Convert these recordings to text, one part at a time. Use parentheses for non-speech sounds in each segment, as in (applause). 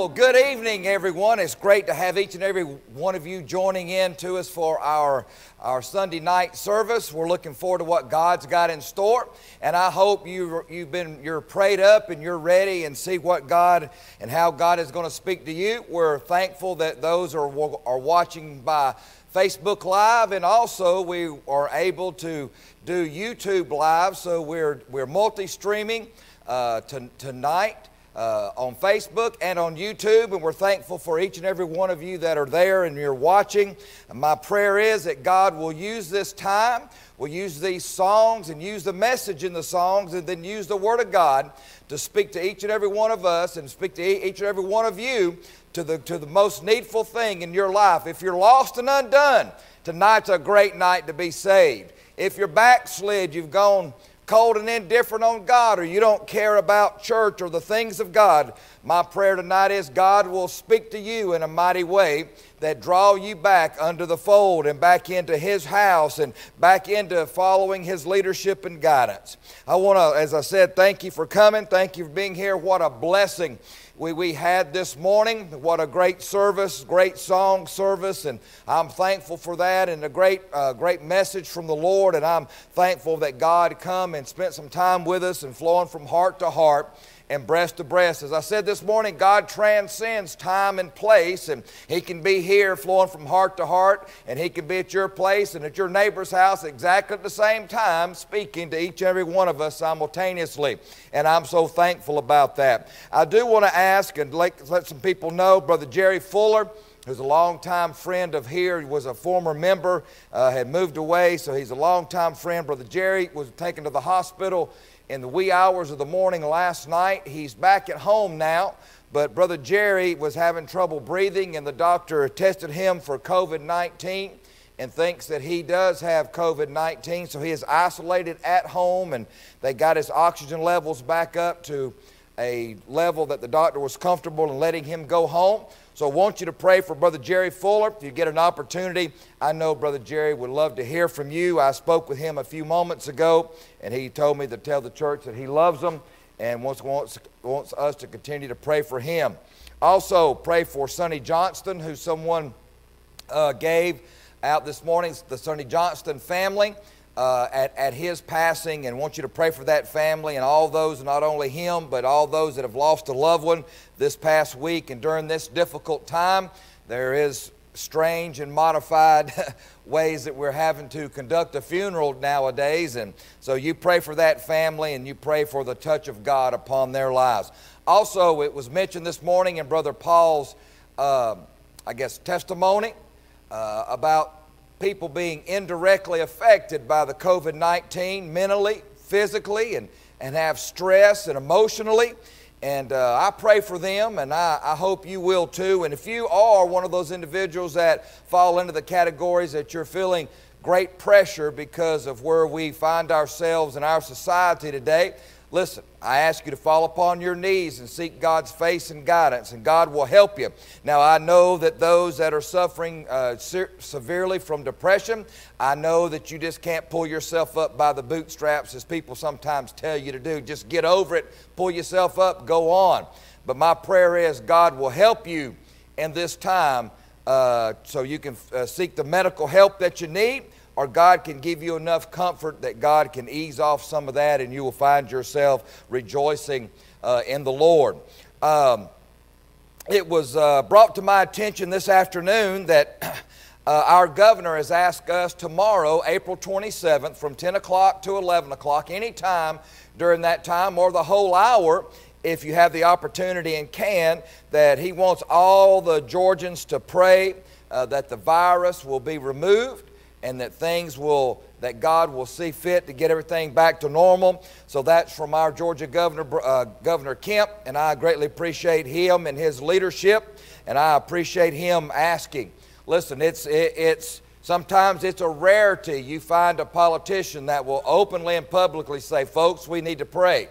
Well, good evening, everyone. It's great to have each and every one of you joining in to us for our, our Sunday night service. We're looking forward to what God's got in store, and I hope you, you've been you're prayed up and you're ready and see what God and how God is going to speak to you. We're thankful that those are are watching by Facebook Live, and also we are able to do YouTube Live. So we're we're multi-streaming uh, to, tonight uh, on Facebook and on YouTube, and we're thankful for each and every one of you that are there and you're watching. And my prayer is that God will use this time, will use these songs, and use the message in the songs, and then use the Word of God to speak to each and every one of us and speak to each and every one of you to the, to the most needful thing in your life. If you're lost and undone, tonight's a great night to be saved. If you're backslid, you've gone cold and indifferent on God or you don't care about church or the things of God, my prayer tonight is God will speak to you in a mighty way that draw you back under the fold and back into His house and back into following His leadership and guidance. I want to, as I said, thank you for coming. Thank you for being here. What a blessing we, we had this morning. What a great service, great song service, and I'm thankful for that and a great, uh, great message from the Lord. And I'm thankful that God come and spent some time with us and flowing from heart to heart and breast to breast. As I said this morning, God transcends time and place, and He can be here flowing from heart to heart, and He can be at your place and at your neighbor's house exactly at the same time, speaking to each and every one of us simultaneously. And I'm so thankful about that. I do want to ask and let, some people know, Brother Jerry Fuller who's a longtime friend of here. He was a former member, uh, had moved away, so he's a longtime friend. Brother Jerry was taken to the hospital in the wee hours of the morning last night. He's back at home now, but Brother Jerry was having trouble breathing, and the doctor tested him for COVID 19 and thinks that he does have COVID 19. So he is isolated at home, and they got his oxygen levels back up to a level that the doctor was comfortable in letting him go home. So I want you to pray for Brother Jerry Fuller. If you get an opportunity, I know Brother Jerry would love to hear from you. I spoke with him a few moments ago, and he told me to tell the church that he loves them and wants, wants, wants us to continue to pray for him. Also, pray for Sonny Johnston, who someone uh, gave out this morning, the Sonny Johnston family uh, at, at his passing and want you to pray for that family and all those, not only him, but all those that have lost a loved one this past week and during this difficult time. There is strange and modified (laughs) ways that we're having to conduct a funeral nowadays. And so you pray for that family and you pray for the touch of God upon their lives. Also, it was mentioned this morning in Brother Paul's, uh, I guess, testimony uh, about people being indirectly affected by the COVID 19 mentally, physically, and, and have stress and emotionally. And uh, I pray for them, and I, I hope you will too. And if you are one of those individuals that fall into the categories that you're feeling great pressure because of where we find ourselves in our society today, Listen, I ask you to fall upon your knees and seek God's face and guidance, and God will help you. Now, I know that those that are suffering uh, se- severely from depression, I know that you just can't pull yourself up by the bootstraps as people sometimes tell you to do. Just get over it, pull yourself up, go on. But my prayer is God will help you in this time uh, so you can uh, seek the medical help that you need or God can give you enough comfort that God can ease off some of that and you will find yourself rejoicing uh, in the Lord. Um, it was uh, brought to my attention this afternoon that (clears throat) uh, our governor has asked us tomorrow, April 27th, from 10 o'clock to 11 o'clock, anytime during that time or the whole hour, if you have the opportunity and can, that he wants all the Georgians to pray uh, that the virus will be removed and that things will that God will see fit to get everything back to normal. So that's from our Georgia Governor uh, Governor Kemp, and I greatly appreciate him and his leadership, and I appreciate him asking. Listen, it's it, it's sometimes it's a rarity you find a politician that will openly and publicly say, "Folks, we need to pray."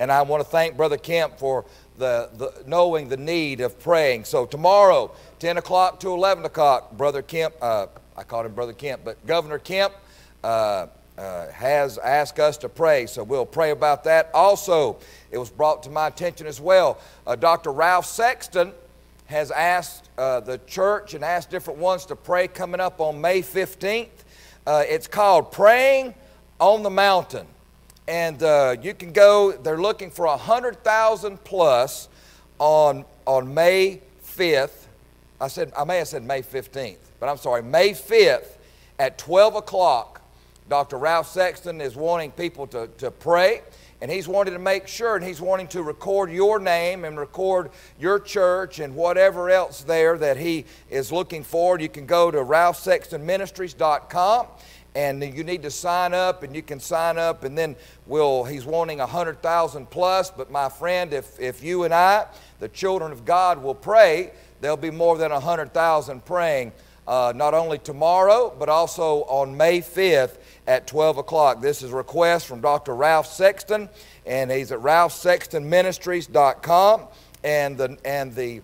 And I want to thank Brother Kemp for the, the knowing the need of praying. So tomorrow, 10 o'clock to 11 o'clock, Brother Kemp. Uh, I called him Brother Kemp, but Governor Kemp, uh, uh, has asked us to pray, so we'll pray about that. Also, it was brought to my attention as well. Uh, Dr. Ralph Sexton has asked uh, the church and asked different ones to pray coming up on May 15th. Uh, it's called Praying on the Mountain. And uh, you can go, they're looking for 100,000 plus on, on May 5th. I said, I may have said May 15th, but I'm sorry, May 5th at 12 o'clock. Dr. Ralph Sexton is wanting people to, to pray, and he's wanting to make sure, and he's wanting to record your name and record your church and whatever else there that he is looking for. You can go to ralphsextonministries.com and you need to sign up and you can sign up and then we'll he's wanting a 100000 plus but my friend if, if you and i the children of god will pray there'll be more than a 100000 praying uh, not only tomorrow but also on may 5th at 12 o'clock this is a request from dr ralph sexton and he's at ralphsextonministries.com and the, and the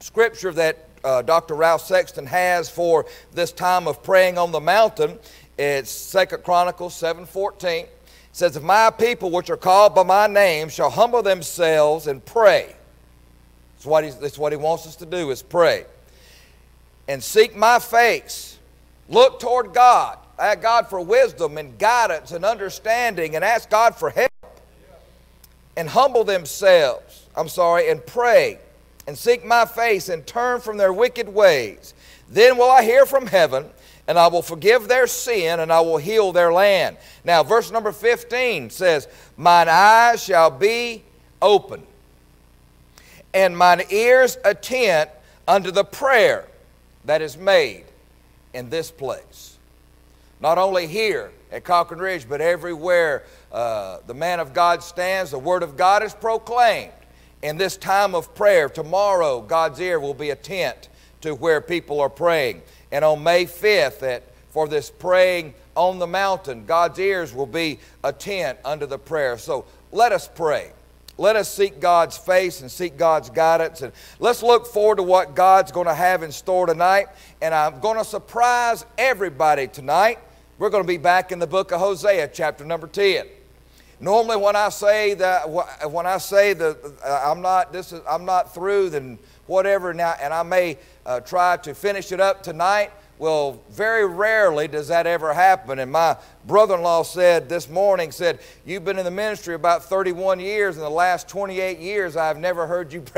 scripture that uh, Dr. Ralph Sexton has for this time of praying on the mountain. It's Second Chronicles 7:14. It says, If my people which are called by my name shall humble themselves and pray. That's what, that's what he wants us to do is pray. And seek my face. Look toward God. Ask God for wisdom and guidance and understanding and ask God for help. And humble themselves. I'm sorry, and pray and seek my face and turn from their wicked ways. Then will I hear from heaven, and I will forgive their sin, and I will heal their land. Now, verse number 15 says, Mine eyes shall be open, and mine ears attent unto the prayer that is made in this place. Not only here at Cochran Ridge, but everywhere uh, the man of God stands, the word of God is proclaimed in this time of prayer, tomorrow, God's ear will be attent to where people are praying. And on May 5th, at, for this praying on the mountain, God's ears will be attent unto the prayer. So let us pray. Let us seek God's face and seek God's guidance. And let's look forward to what God's going to have in store tonight. And I'm going to surprise everybody tonight. We're going to be back in the book of Hosea, chapter number 10. Normally, when I say that, when I say that uh, I'm not this is I'm not through, then whatever. Now, and I may uh, try to finish it up tonight. Well, very rarely does that ever happen. And my brother-in-law said this morning, said, "You've been in the ministry about 31 years. In the last 28 years, I've never heard you. (laughs)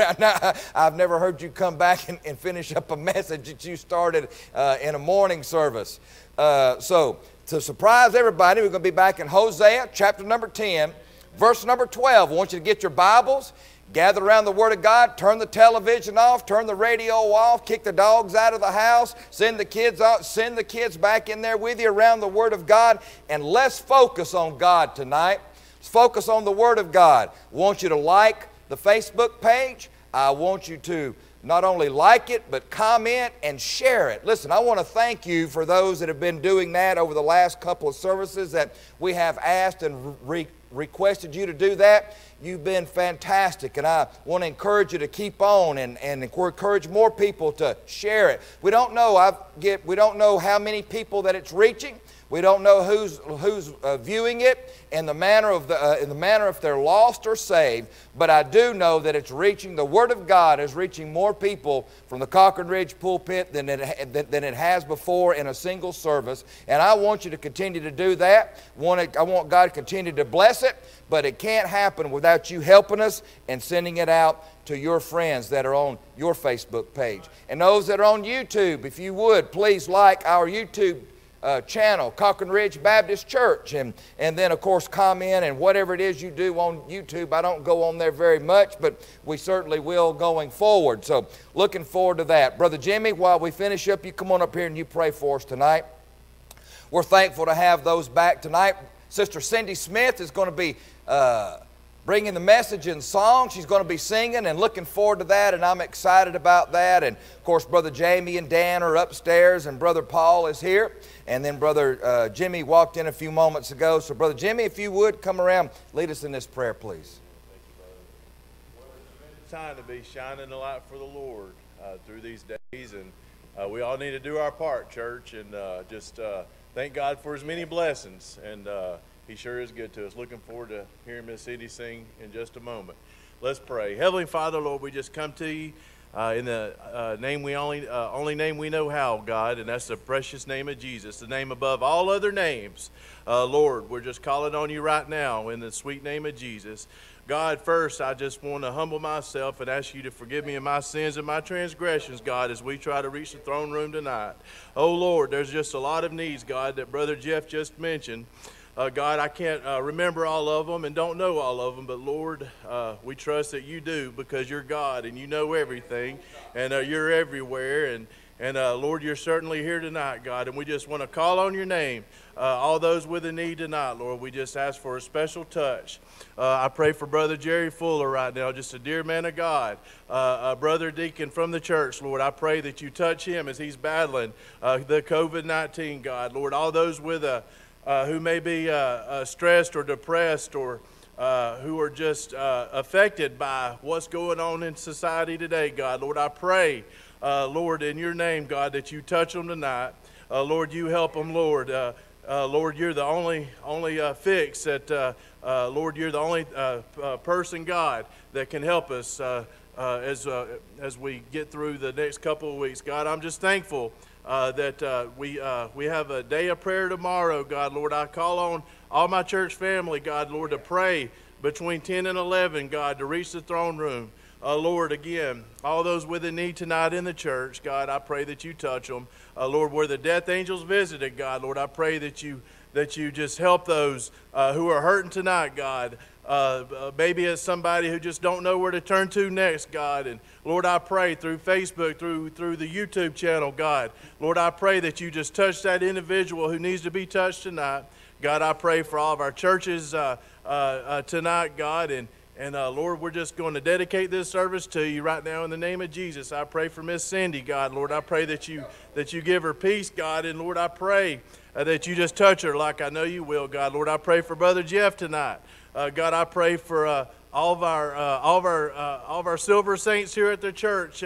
I've never heard you come back and, and finish up a message that you started uh, in a morning service." Uh, so to surprise everybody, we're going to be back in Hosea chapter number 10, verse number 12. I want you to get your Bibles, gather around the Word of God, turn the television off, turn the radio off, kick the dogs out of the house, send the kids out, send the kids back in there with you around the Word of God, and let's focus on God tonight. Let's focus on the Word of God. I want you to like the Facebook page. I want you to not only like it, but comment and share it. Listen, I want to thank you for those that have been doing that over the last couple of services that we have asked and re requested you to do that. You've been fantastic, and I want to encourage you to keep on and, and encourage more people to share it. We don't know, I get, we don't know how many people that it's reaching. We don't know who's, who's uh, viewing it in the, manner of the, uh, in the manner if they're lost or saved, but I do know that it's reaching, the Word of God is reaching more people from the Cochran Ridge pulpit than it, than it has before in a single service. And I want you to continue to do that. Want to, I want God to continue to bless it, but it can't happen without you helping us and sending it out to your friends that are on your Facebook page. And those that are on YouTube, if you would, please like our YouTube uh, channel, Cochran Ridge Baptist Church. And, and then, of course, comment and whatever it is you do on YouTube. I don't go on there very much, but we certainly will going forward. So, looking forward to that. Brother Jimmy, while we finish up, you come on up here and you pray for us tonight. We're thankful to have those back tonight. Sister Cindy Smith is going to be. Uh, bringing the message in song. She's going to be singing and looking forward to that, and I'm excited about that. And of course, Brother Jamie and Dan are upstairs, and Brother Paul is here. And then Brother uh, Jimmy walked in a few moments ago. So, Brother Jimmy, if you would come around, lead us in this prayer, please. Thank you, Brother. Well, it's time to be shining the light for the Lord uh, through these days, and uh, we all need to do our part, church, and uh, just uh, thank God for his many blessings. And uh, he sure is good to us. Looking forward to hearing Miss Cindy sing in just a moment. Let's pray. Heavenly Father, Lord, we just come to you uh, in the uh, name we only uh, only name we know how, God, and that's the precious name of Jesus, the name above all other names. Uh, Lord, we're just calling on you right now in the sweet name of Jesus. God, first, I just want to humble myself and ask you to forgive me of my sins and my transgressions, God, as we try to reach the throne room tonight. Oh, Lord, there's just a lot of needs, God, that Brother Jeff just mentioned. Uh, God, I can't uh, remember all of them and don't know all of them, but Lord, uh, we trust that you do because you're God and you know everything and uh, you're everywhere. And, and uh, Lord, you're certainly here tonight, God, and we just want to call on your name. Uh, all those with a need tonight, Lord, we just ask for a special touch. I pray for Brother Jerry Fuller right now, just a dear man of God, a brother deacon from the church, Lord. I pray that you touch him as he's battling the COVID 19, God. Lord, all those with a uh, who may be uh, stressed or depressed or who are just affected by what's going on in society today, God. Lord, I pray, Lord, in your name, God, that you touch them tonight. Lord, you help them, Lord. Uh, Lord, you're the only only uh, fix that. Uh, uh Lord, you're the only uh, uh, person, God, that can help us as as we get through the next couple of weeks. God, I'm just thankful that we we have a day of prayer tomorrow. God, Lord, I call on all my church family, God, Lord, to pray between 10 and 11, God, to reach the throne room. Uh, Lord, again, all those with a need tonight in the church, God, I pray that you touch them. Uh, Lord, where the death angels visited, God, Lord, I pray that you that you just help those uh, who are hurting tonight, God. Uh, uh, maybe as somebody who just don't know where to turn to next, God. And Lord, I pray through Facebook, through through the YouTube channel, God. Lord, I pray that you just touch that individual who needs to be touched tonight. God, I pray for all of our churches uh, uh, tonight, God, and and uh, Lord, we're just going to dedicate this service to you right now in the name of Jesus. I pray for Miss Cindy, God. Lord, I pray that you that you give her peace, God. And Lord, I pray uh, that you just touch her like I know you will, God. Lord, I pray for Brother Jeff tonight. Uh, God, I pray for uh, all of our uh, all of our uh, all of our silver saints here at the church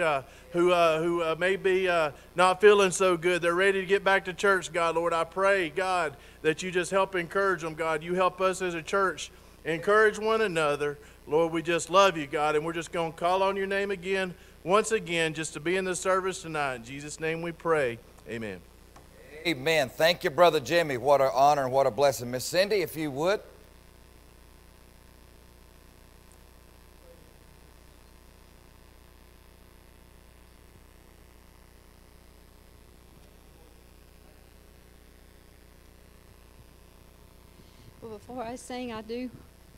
who who may be not feeling so good. They're ready to get back to church, God. Lord, I pray, God, that you just help encourage them, God. You help us as a church encourage one another. Lord, we just love you, God, and we're just going to call on your name again, once again, just to be in the service tonight. In Jesus' name we pray. Amen. Amen. Thank you, Brother Jimmy. What an honor and what a blessing. Miss Cindy, if you would. Well, before I sing, I do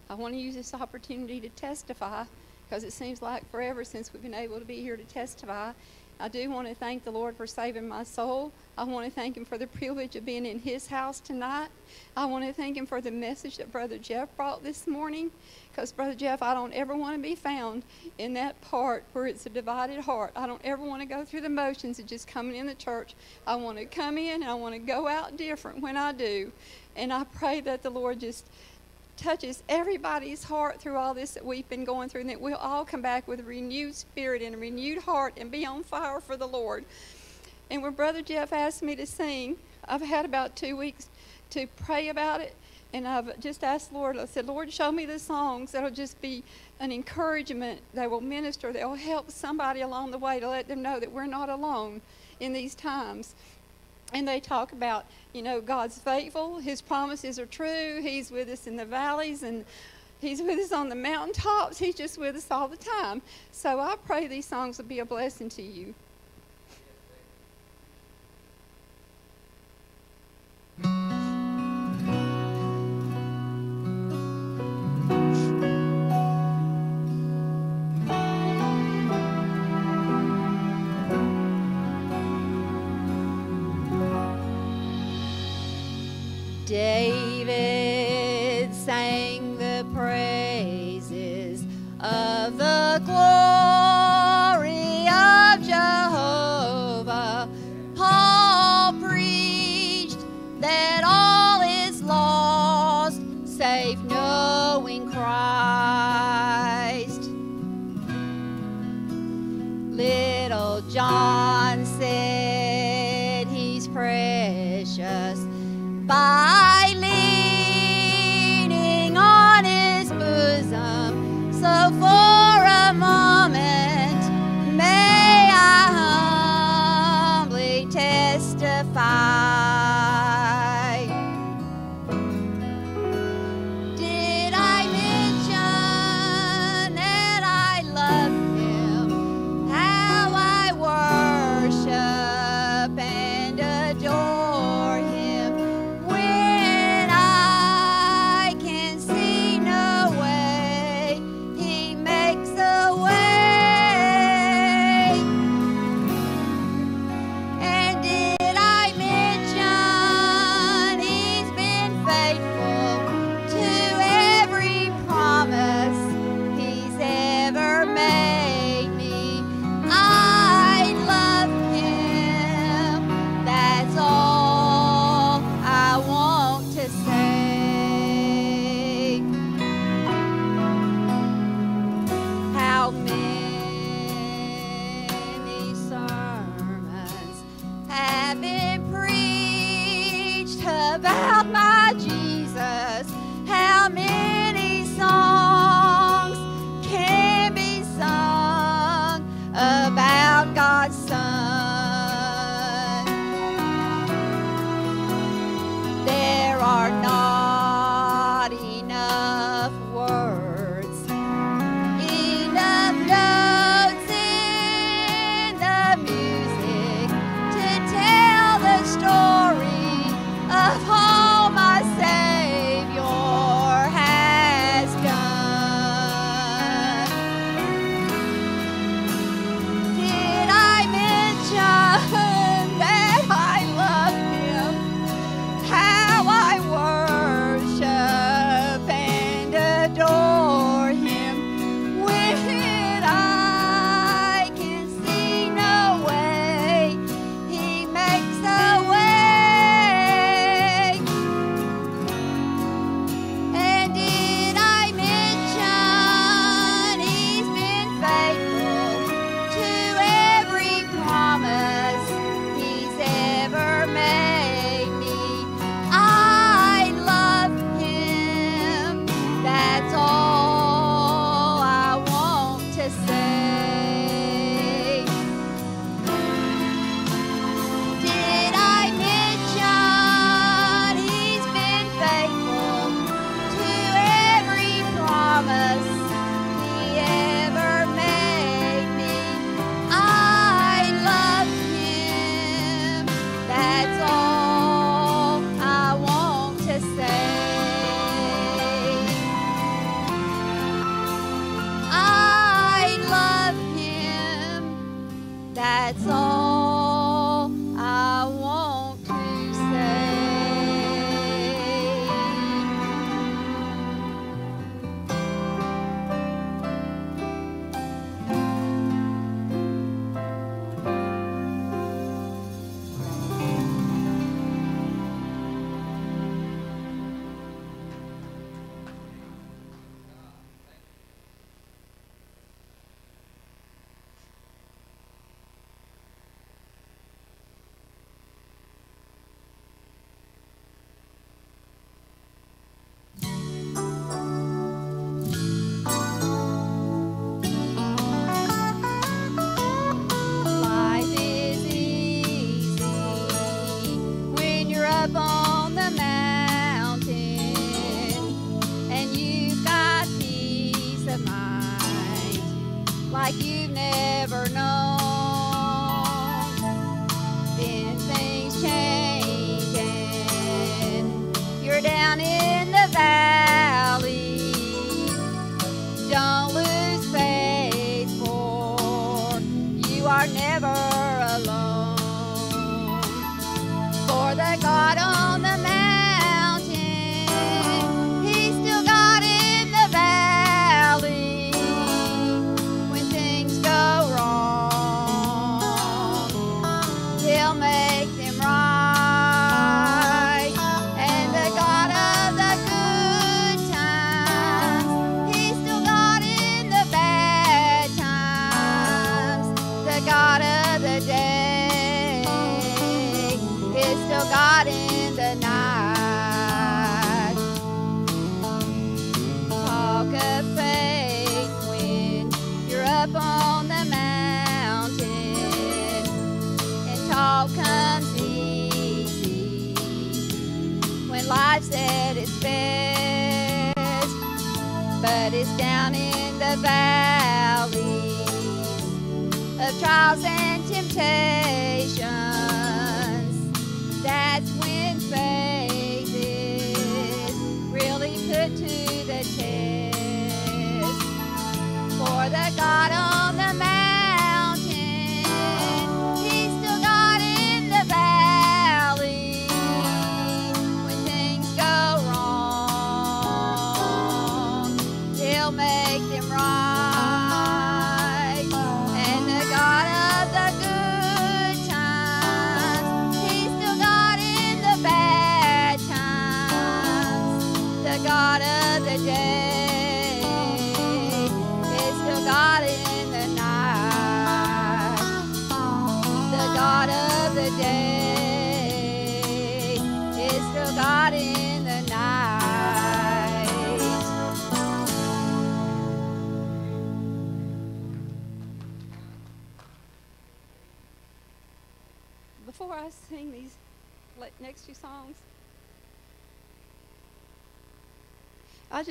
I want to use this opportunity to testify because it seems like forever since we've been able to be here to testify. I do want to thank the Lord for saving my soul. I want to thank Him for the privilege of being in His house tonight. I want to thank Him for the message that Brother Jeff brought this morning. Because, Brother Jeff, I don't ever want to be found in that part where it's a divided heart. I don't ever want to go through the motions of just coming in the church. I want to come in and I want to go out different when I do. And I pray that the Lord just touches everybody's heart through all this that we've been going through, and that we'll all come back with a renewed spirit and a renewed heart and be on fire for the Lord. And when Brother Jeff asked me to sing, I've had about two weeks to pray about it, and I've just asked Lord, I said, Lord, show me the songs that'll just be an encouragement, they will minister, they'll help somebody along the way to let them know that we're not alone in these times and they talk about, you know, God's faithful, His promises are true, He's with us in the valleys, and He's with us on the mountaintops, He's just with us all the time. So I pray these songs will be a blessing to you. David sang the praises of the glory.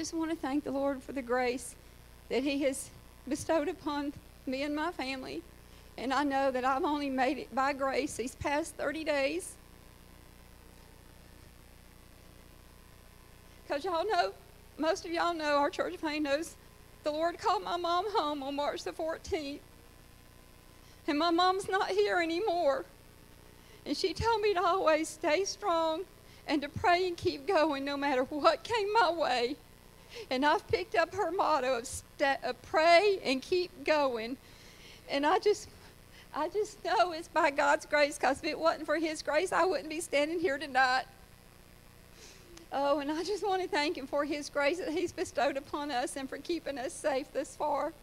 Just want to thank the Lord for the grace that He has bestowed upon me and my family. And I know that I've only made it by grace these past 30 days. Because y'all know, most of y'all know, our church family knows, the Lord called my mom home on March the 14th. And my mom's not here anymore. And she told me to always stay strong and to pray and keep going no matter what came my way. And I've picked up her motto of, sta of pray and keep going. And I just, I just know it's by God's grace because if it wasn't for His grace, I wouldn't be standing here tonight. Oh, and I just want to thank Him for His grace that He's bestowed upon us and for keeping us safe this far.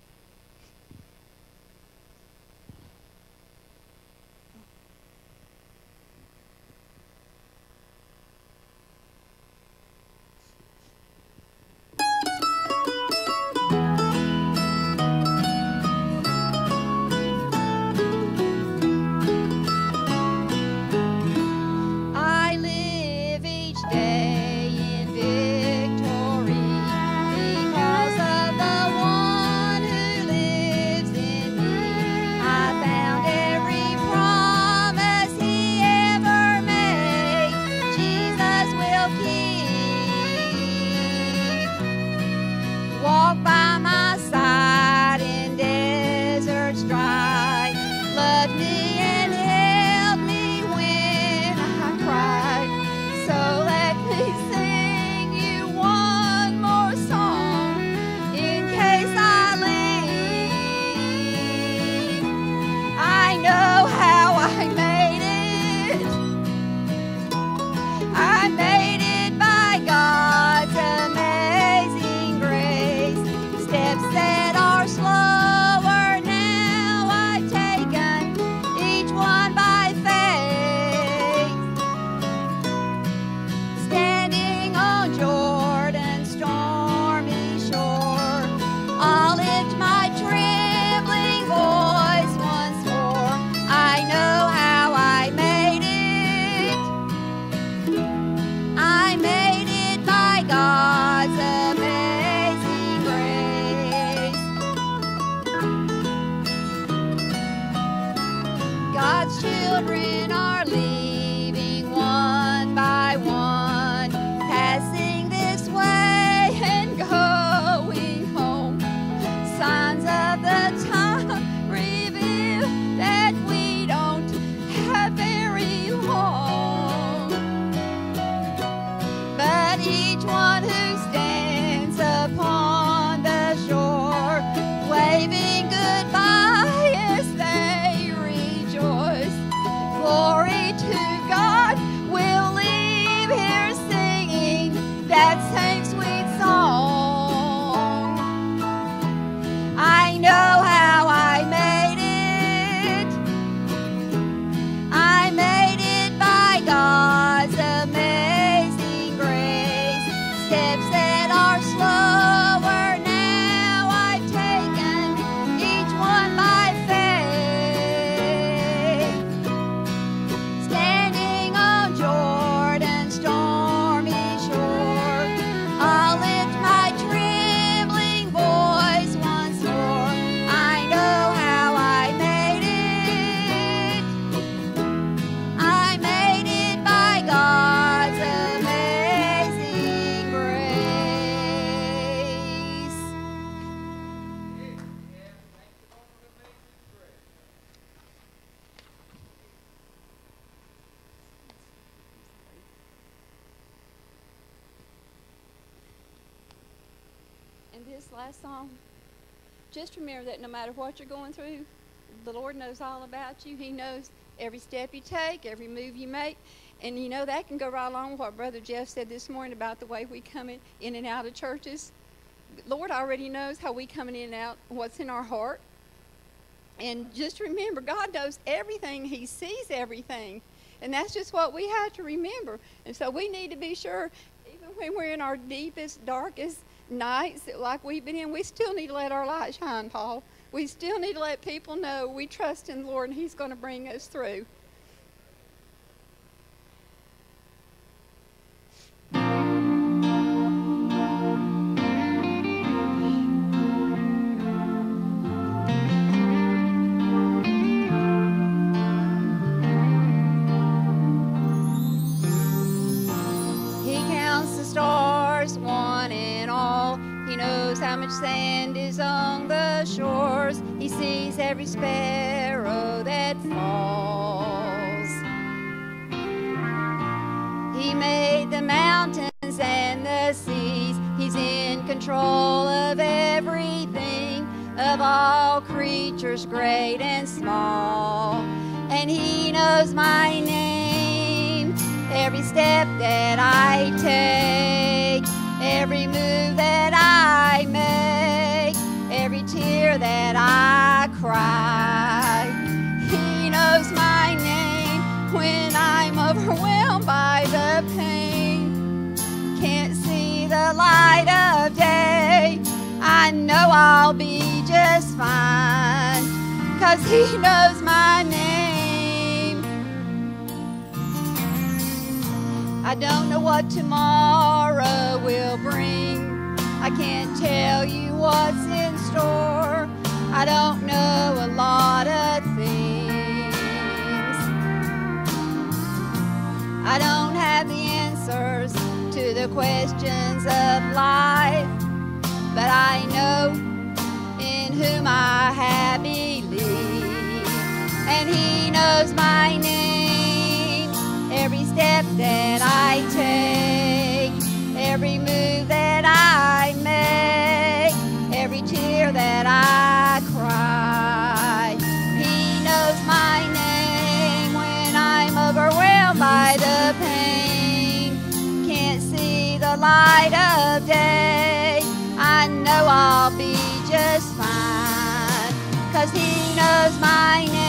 Remember that no matter what you're going through, the Lord knows all about you. He knows every step you take, every move you make. And you know, that can go right along with what Brother Jeff said this morning about the way we come in, in and out of churches. Lord already knows how we coming in and out, what's in our heart. And just remember, God knows everything, He sees everything. And that's just what we have to remember. And so we need to be sure, even when we're in our deepest, darkest nights, that like we've been in, we still need to let our light shine, Paul. We still need to let people know we trust in the Lord and He's going to bring us through. Sand is on the shores. He sees every sparrow that falls. He made the mountains and the seas. He's in control of everything, of all creatures great and small. And he knows my name, every step that I take, every move that I make, tear that I cry. He knows my name when I'm overwhelmed by the pain. Can't see the light of day. I know I'll be just fine. Cause he knows my name. I don't know what tomorrow will bring. I can't tell you what's in store. I don't know a lot of things. I don't have the answers to the questions of life, but I know in whom I have believed, and He knows my name, every step that I take, every move that I make, every tear that I cry. He knows my name when I'm overwhelmed by the pain. Can't see the light of day. I know I'll be just fine. Cause he knows my name.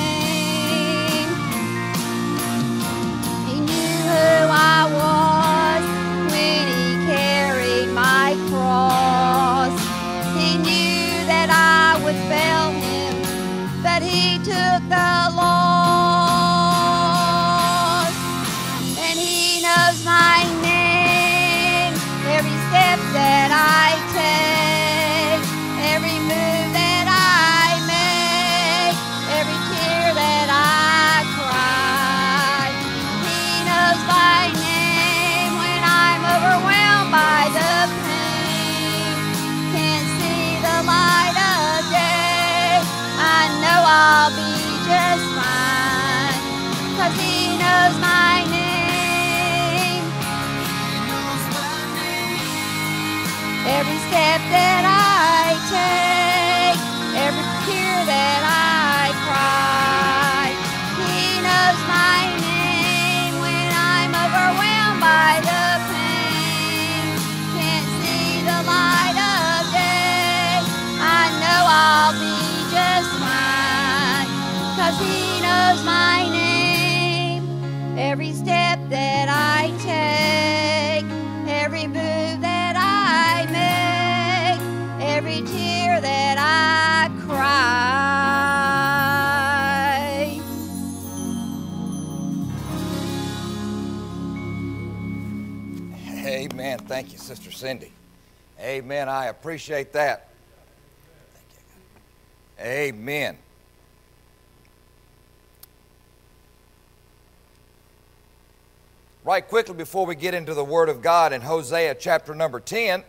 Cindy. Amen. I appreciate that. Amen. Right quickly before we get into the Word of God in Hosea chapter number 10,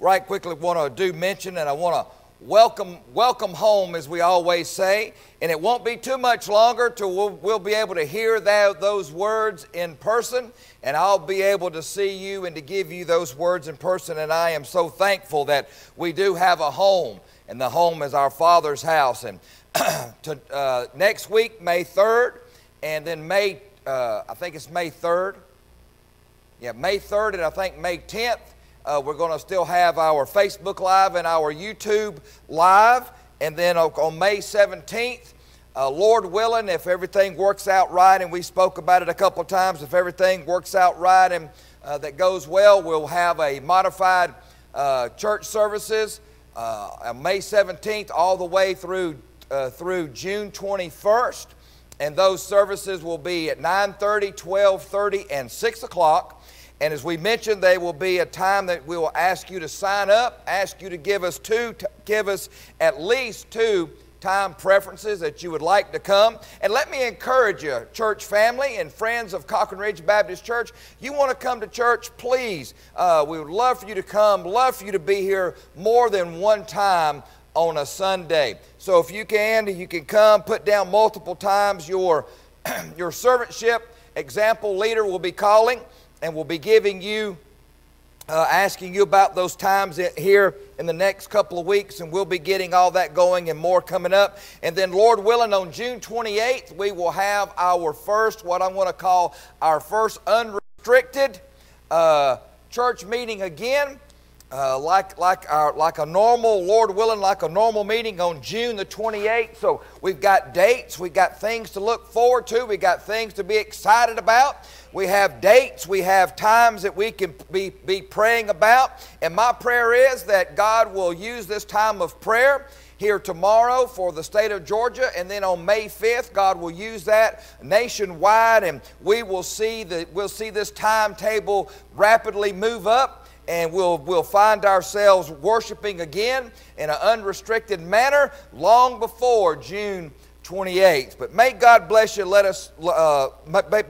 right quickly want to do mention and I want to welcome welcome home as we always say. And it won't be too much longer till we'll, we'll be able to hear that, those words in person. And i'll be able to see you and to give you those words in person. And i am so thankful that we do have a home. And the home is our father's house. And (clears throat) to, uh, next week may 3rd and then may uh, i think it's may 3rd yeah may 3rd and i think may 10th uh, we're going to still have our Facebook Live and our YouTube Live. And then on May 17th, uh, Lord willing, if everything works out right, and we spoke about it a couple times, if everything works out right and uh, that goes well, we'll have a modified uh, church services uh, May 17th all the way through, uh, through June 21st. And those services will be at 9.30, 12.30, and 6 o'clock. And as we mentioned, there will be a time that we will ask you to sign up, ask you to give us two, give us at least two time preferences that you would like to come. And let me encourage you, church family and friends of Cochran Ridge Baptist Church, you want to come to church, please. Uh, we would love for you to come, love for you to be here more than one time on a Sunday. So if you can, you can come, put down multiple times your, (clears throat) your servantship example leader will be calling and we'll be giving you uh, asking you about those times here in the next couple of weeks, and we'll be getting all that going and more coming up. And then, Lord willing, on June 28th, we will have our first, what I'm going to call our first unrestricted uh, church meeting again. Uh, like, like, our, like a normal, Lord willing, like a normal meeting on June the 28th. So we've got dates, we've got things to look forward to, we've got things to be excited about. We have dates, we have times that we can be, be praying about. And my prayer is that God will use this time of prayer here tomorrow for the state of Georgia, and then on May 5th, God will use that nationwide, and we will see that we'll see this timetable rapidly move up and we'll, we'll find ourselves worshiping again in an unrestricted manner long before June 28th. But may God bless you. Let us uh,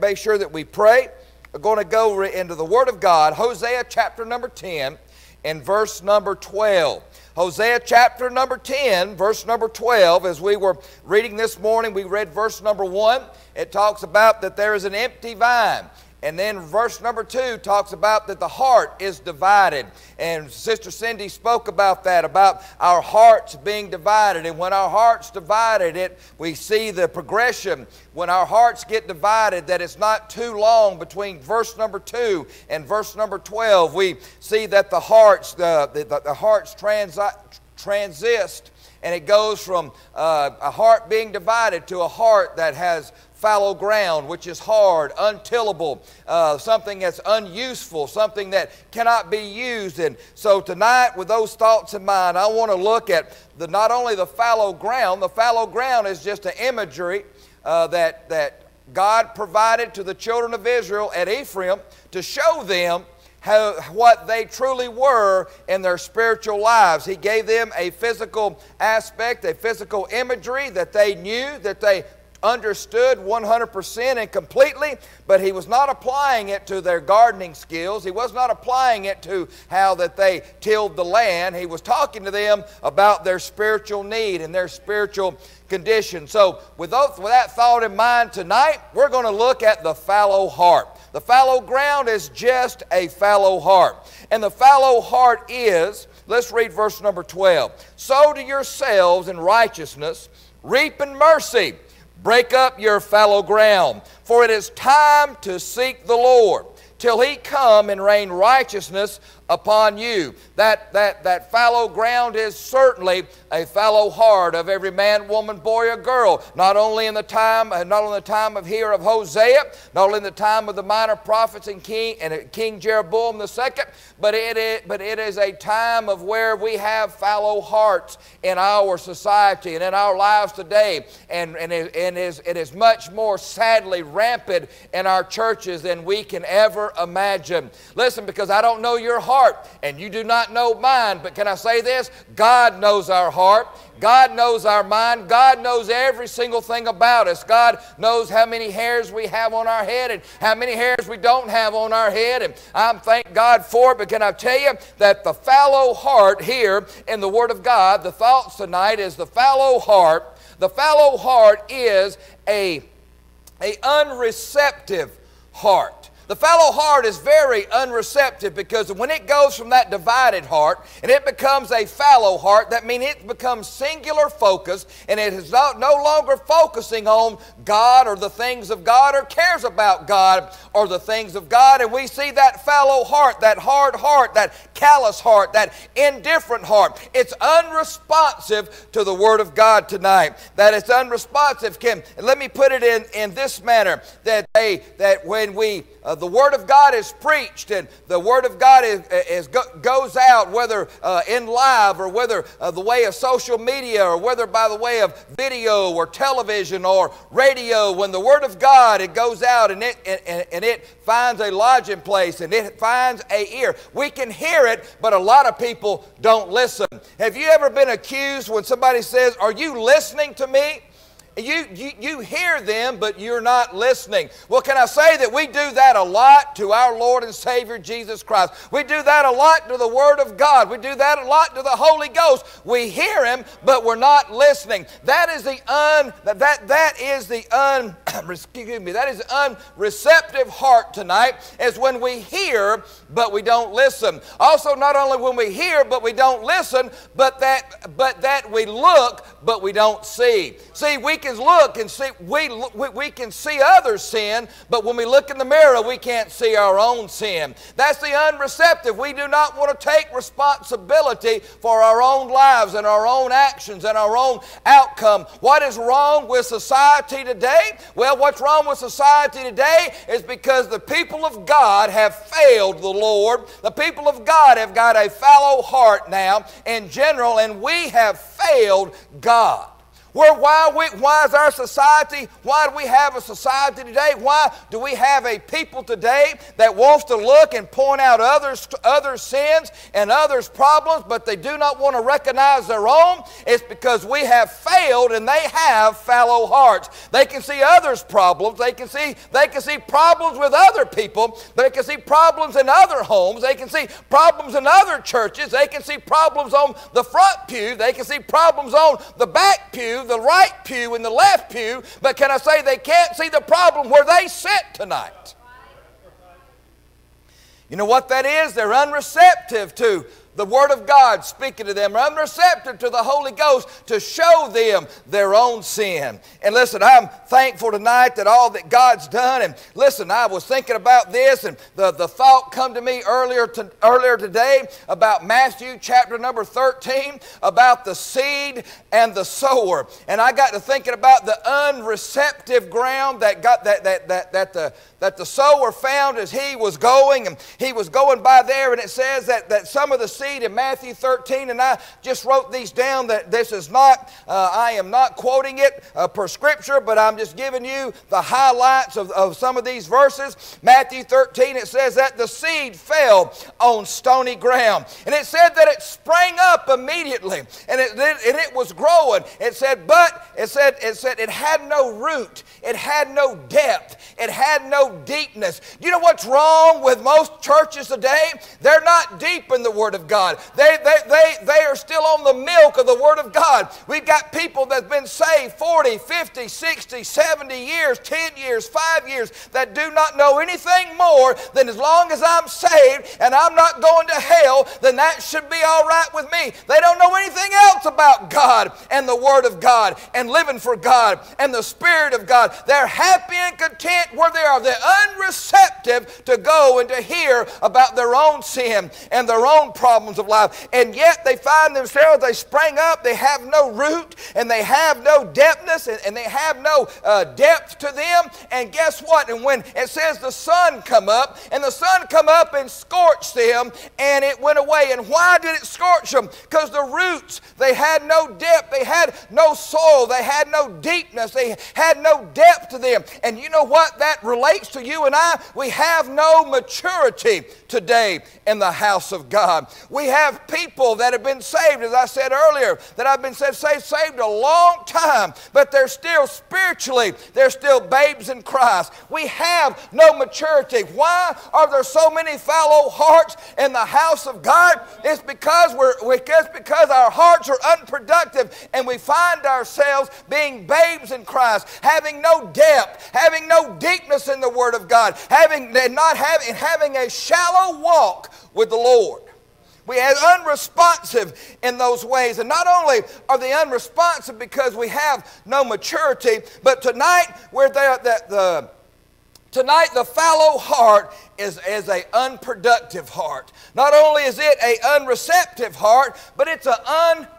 make sure that we pray. We're going to go into the Word of God, Hosea chapter number 10 and verse number 12. Hosea chapter number 10, verse number 12. As we were reading this morning, we read verse number 1. It talks about that there is an empty vine and then verse number two talks about that the heart is divided. And Sister Cindy spoke about that, about our hearts being divided. And when our hearts divided, it we see the progression. When our hearts get divided, that it's not too long between verse number two and verse number 12. We see that the hearts, the, the, the hearts transi- transist and it goes from uh, a heart being divided to a heart that has fallow ground, which is hard, untillable, uh, something that's unuseful, something that cannot be used. And so tonight, with those thoughts in mind, I want to look at the, not only the fallow ground, the fallow ground is just an imagery uh, that, that God provided to the children of Israel at Ephraim to show them how, what they truly were in their spiritual lives. He gave them a physical aspect, a physical imagery that they knew, that they understood 100% and completely, but he was not applying it to their gardening skills. He was not applying it to how that they tilled the land. He was talking to them about their spiritual need and their spiritual condition. So, with, with that thought in mind tonight, we're going to look at the fallow heart. The fallow ground is just a fallow heart. And the fallow heart is, let's read verse number 12. Sow to yourselves in righteousness, reap in mercy Break up your fallow ground, for it is time to seek the Lord till he come and rain righteousness upon you. That, that, that fallow ground is certainly a fallow heart of every man, woman, boy, or girl. Not only in the time, uh, not only the time of here of Hosea, not only in the time of the minor prophets and King and King Jeroboam the second, but it is, but it is a time of where we have fallow hearts in our society and in our lives today. And, and, it, and is, it is much more sadly rampant in our churches than we can ever imagine. Listen, because I don't know your heart heart, and you do not know mine. But can I say this? God knows our heart. God knows our mind. God knows every single thing about us. God knows how many hairs we have on our head and how many hairs we don't have on our head. And I'm thank God for it. But can I tell you that the fallow heart here in the Word of God, the thoughts tonight is the fallow heart. The fallow heart is a, a unreceptive heart. The fallow heart is very unreceptive because when it goes from that divided heart and it becomes a fallow heart, that means it becomes singular focus and it is no longer focusing on God or the things of God or cares about God or the things of God. And we see that fallow heart, that hard heart, that callous heart, that indifferent heart. It's unresponsive to the Word of God tonight. That it's unresponsive. Kim, let me put it in, in this manner that they that when we uh, the Word of God is preached and the Word of God is, is go, goes out, whether uh, in live or whether uh, the way of social media or whether by the way of video or television or radio, when the Word of God it goes out and it, and, and it finds a lodging place and it finds a ear. We can hear it, but a lot of people don't listen. Have you ever been accused when somebody says, Are you listening to me? You, you, you hear them, but you're not listening. Well, can I say that we do that a lot to our Lord and Savior Jesus Christ? We do that a lot to the Word of God. We do that a lot to the Holy Ghost. We hear Him, but we're not listening. That is the un that that is the un (clears throat) excuse me that is unreceptive heart tonight. Is when we hear, but we don't listen. Also, not only when we hear, but we don't listen, but that but that we look, but we don't see. See, we can can look and see, we, we can see others sin, but when we look in the mirror, we can't see our own sin. That's the unreceptive. We do not want to take responsibility for our own lives and our own actions and our own outcome. What is wrong with society today? Well, what's wrong with society today is because the people of God have failed the Lord. The people of God have got a fallow heart now in general, and we have failed God. Where, why, we, why is our society, why do we have a society today? Why do we have a people today that wants to look and point out others, other sins and others' problems, but they do not want to recognize their own? It's because we have failed and they have fallow hearts. They can see others' problems. They can see, they can see problems with other people. They can see problems in other homes. They can see problems in other churches. They can see problems on the front pew. They can see problems on the back pew the right pew and the left pew, but can I say they can't see the problem where they sit tonight? You know what that is? They're unreceptive to the Word of God speaking to them, unreceptive to the Holy Ghost to show them their own sin. And listen, I'm thankful tonight that all that God's done. And listen, I was thinking about this, and the, the thought come to me earlier, to, earlier today about Matthew chapter number 13, about the seed and the sower. And I got to thinking about the unreceptive ground that got that that that, that the that the sower found as he was going, and he was going by there, and it says that, that some of the seed in Matthew 13, and I just wrote these down that this is not, uh, I am not quoting it uh, per scripture, but I'm just giving you the highlights of, of some of these verses. Matthew 13, it says that the seed fell on stony ground, and it said that it sprang up immediately, and it, and it was growing. It said, but it said, it said it had no root, it had no depth, it had no deepness. You know what's wrong with most churches today? They're not deep in the Word of God. They, they, they, they are still on the milk of the Word of God. We've got people that's been saved 40, 50, 60, 70 years, 10 years, 5 years that do not know anything more than as long as I'm saved and I'm not going to hell, then that should be all right with me. They don't know anything else about God and the Word of God and living for God and the Spirit of God. They're happy and content where they are. They're unreceptive to go and to hear about their own sin and their own problems of life. And yet they find themselves, they sprang up, they have no root, and they have no depthness, and, and they have no uh, depth to them. And guess what? And when it says the sun come up, and the sun come up and scorched them, and it went away. And why did it scorch them? Because the roots, they had no depth, they had no soil, they had no deepness, they had no depth to them. And you know what that relates to you and I, we have no maturity today in the house of God. We have people that have been saved, as I said earlier, that have been saved, saved a long time, but they're still spiritually, they're still babes in Christ. We have no maturity. Why are there so many fallow hearts in the house of God? It's because we're it's because our hearts are unproductive and we find ourselves being babes in Christ, having no depth, having no deepness in the Word of God, having and not having having a shallow walk with the Lord. We are unresponsive in those ways. And not only are they unresponsive because we have no maturity, but tonight we're there that the Tonight, the fallow heart is, is an unproductive heart. Not only is it an unreceptive heart, but it's an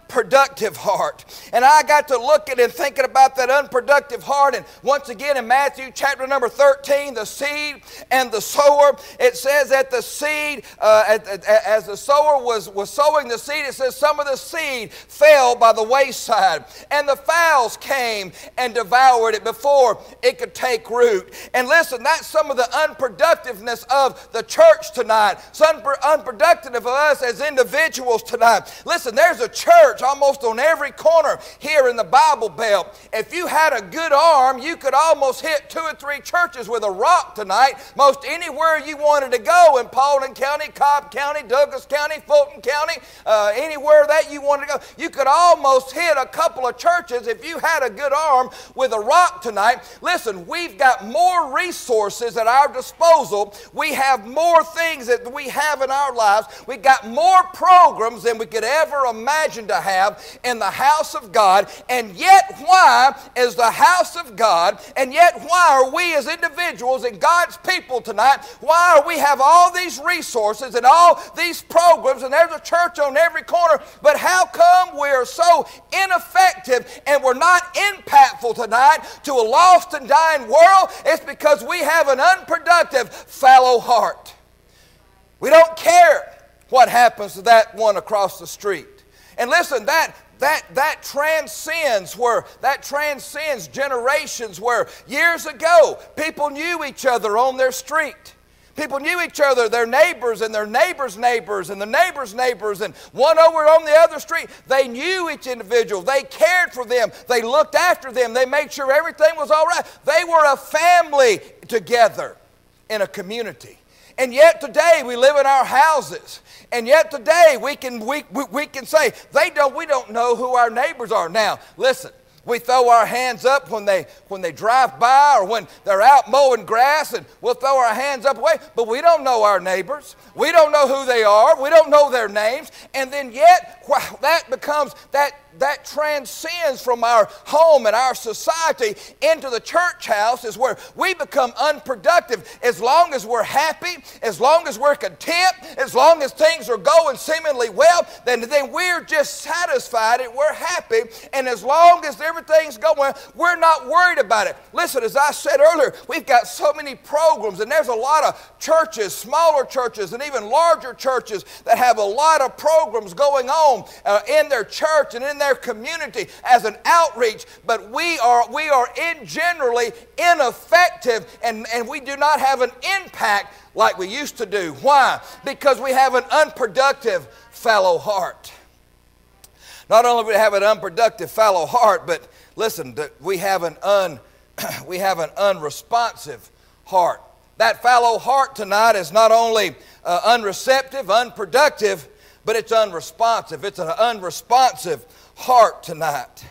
productive heart. And I got to looking and thinking about that unproductive heart. And once again in Matthew chapter number 13, the seed and the sower, it says that the seed, uh, as the sower was, was sowing the seed, it says some of the seed fell by the wayside. And the fowls came and devoured it before it could take root. And listen, that's some of the unproductiveness of the church tonight. Some unproductive of us as individuals tonight. Listen, there's a church church almost on every corner here in the Bible Belt. If you had a good arm, you could almost hit two or three churches with a rock tonight, most anywhere you wanted to go in Paulding County, Cobb County, Douglas County, Fulton County, uh, anywhere that you wanted to go. You could almost hit a couple of churches if you had a good arm with a rock tonight. Listen, we've got more resources at our disposal. We have more things that we have in our lives. We've got more programs than we could ever imagine to have have in the house of God. And yet, why is the house of God, and yet, why are we as individuals and God's people tonight, why are we have all these resources and all these programs, and there's a church on every corner, but how come we're so ineffective and we're not impactful tonight to a lost and dying world? It's because we have an unproductive, fallow heart. We don't care what happens to that one across the street. And listen, that that that transcends where that transcends generations where years ago people knew each other on their street. People knew each other, their neighbors and their neighbors' neighbors and the neighbors' neighbors and one over on the other street. They knew each individual. They cared for them. They looked after them. They made sure everything was all right. They were a family together in a community. And yet today we live in our houses and yet today we can, we, we, we can say, they don't, we don't know who our neighbors are. Now, listen, we throw our hands up when they, when they drive by or when they're out mowing grass, and we'll throw our hands up away, but we don't know our neighbors. We don't know who they are. We don't know their names. And then yet, that becomes, that that transcends from our home and our society into the church house is where we become unproductive. As long as we're happy, as long as we're content, as long as things are going seemingly well, then, then we're just satisfied and we're happy. And as long as everything's going, we're not worried about it. Listen, as I said earlier, we've got so many programs, and there's a lot of churches, smaller churches, and even larger churches that have a lot of programs going on uh, in their church and in their community as an outreach, but we are, we are in generally ineffective and, and we do not have an impact like we used to do. Why? Because we have an unproductive fallow heart. Not only do we have an unproductive fallow heart, but listen, we have an un, (clears throat) we have an unresponsive heart. That fallow heart tonight is not only uh, unreceptive, unproductive, but it's unresponsive. It's an unresponsive heart tonight.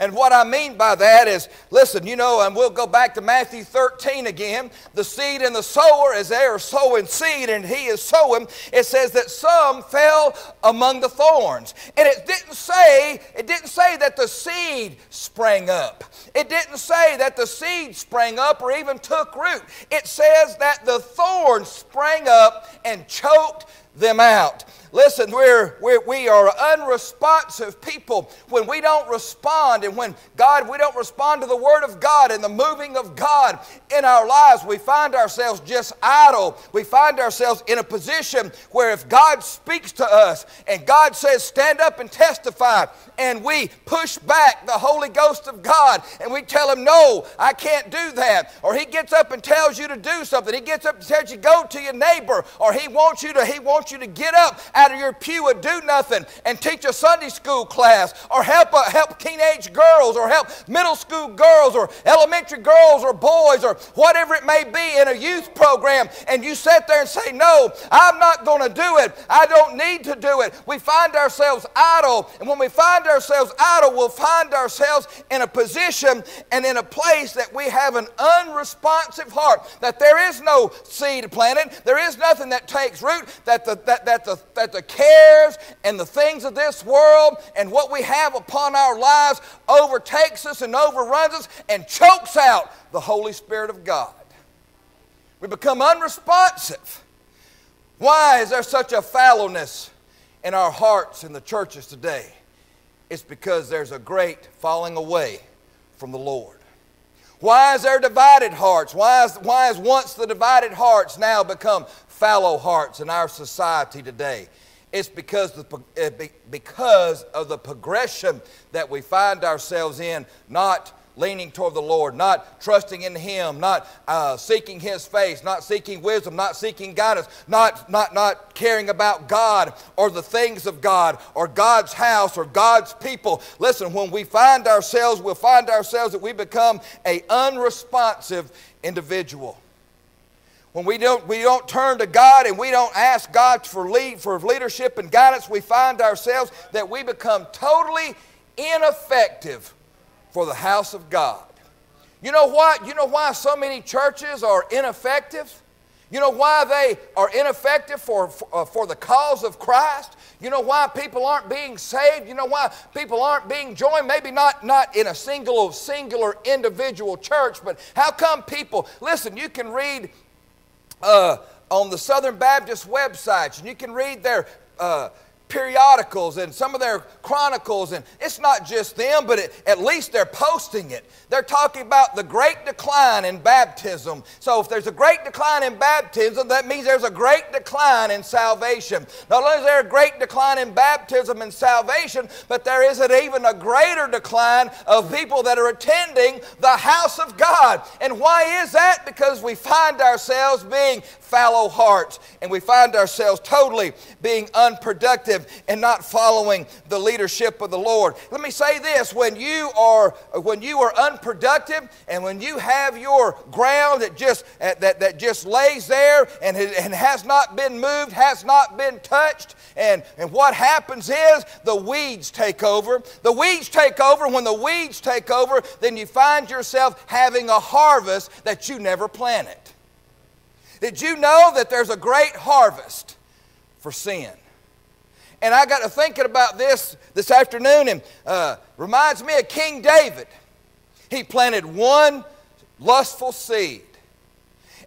And what I mean by that is, listen, you know, and we'll go back to Matthew 13 again. The seed and the sower, as they are sowing seed and he is sowing, it says that some fell among the thorns. And it didn't say, it didn't say that the seed sprang up. It didn't say that the seed sprang up or even took root. It says that the thorns sprang up and choked them out. Listen, we're, we're, we are unresponsive people when we don't respond and when God, we don't respond to the Word of God and the moving of God in our lives. We find ourselves just idle. We find ourselves in a position where if God speaks to us and God says, stand up and testify, and we push back the Holy Ghost of God and we tell him, no, I can't do that. Or he gets up and tells you to do something. He gets up and tells you, go to your neighbor. Or he wants you to, he wants you to get up out of your pew and do nothing and teach a Sunday school class or help, uh, help teenage girls or help middle school girls or elementary girls or boys or whatever it may be in a youth program and you sit there and say, no, I'm not going to do it. I don't need to do it. We find ourselves idle. And when we find ourselves idle, we'll find ourselves in a position and in a place that we have an unresponsive heart, that there is no seed planted, there is nothing that takes root, that the that, that, the, that the cares and the things of this world and what we have upon our lives overtakes us and overruns us and chokes out the Holy Spirit of God. We become unresponsive. Why is there such a fallowness in our hearts in the churches today? It's because there's a great falling away from the Lord. Why is there divided hearts? Why is, why is once the divided hearts now become fallow hearts in our society today? It's because, the, eh, because of the progression that we find ourselves in, not leaning toward the Lord, not trusting in Him, not uh, seeking His face, not seeking wisdom, not seeking guidance, not, not, not caring about God or the things of God or God's house or God's people. Listen, when we find ourselves, we'll find ourselves that we become a unresponsive individual. When we don't, we don't turn to God and we don't ask God for, lead, for leadership and guidance, we find ourselves that we become totally ineffective for the house of God. You know what? You know why so many churches are ineffective? You know why they are ineffective for, for, uh, for, the cause of Christ? You know why people aren't being saved? You know why people aren't being joined? Maybe not, not in a single, singular individual church, but how come people, listen, you can read uh, on the Southern Baptist websites and you can read their uh, periodicals and some of their chronicles, and it's not just them, but it, at least they're posting it. They're talking about the great decline in baptism. So if there's a great decline in baptism, that means there's a great decline in salvation. Not only is there a great decline in baptism and salvation, but there is an even a greater decline of people that are attending the house of God. And why is that? Because we find ourselves being fallow hearts and we find ourselves totally being unproductive and not following the leadership of the Lord. Let me say this, when you are when you are unproductive and when you have your ground that just that, that just lays there and, and has not been moved, has not been touched, and, and what happens is the weeds take over. The weeds take over. When the weeds take over, then you find yourself having a harvest that you never planted. Did you know that there's a great harvest for sin? And I got to thinking about this this afternoon and uh, reminds me of King David. He planted one lustful seed.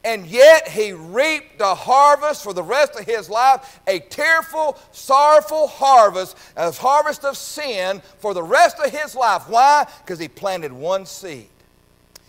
And yet he reaped a harvest for the rest of his life, a tearful, sorrowful harvest, a harvest of sin for the rest of his life. Why? Because he planted one seed.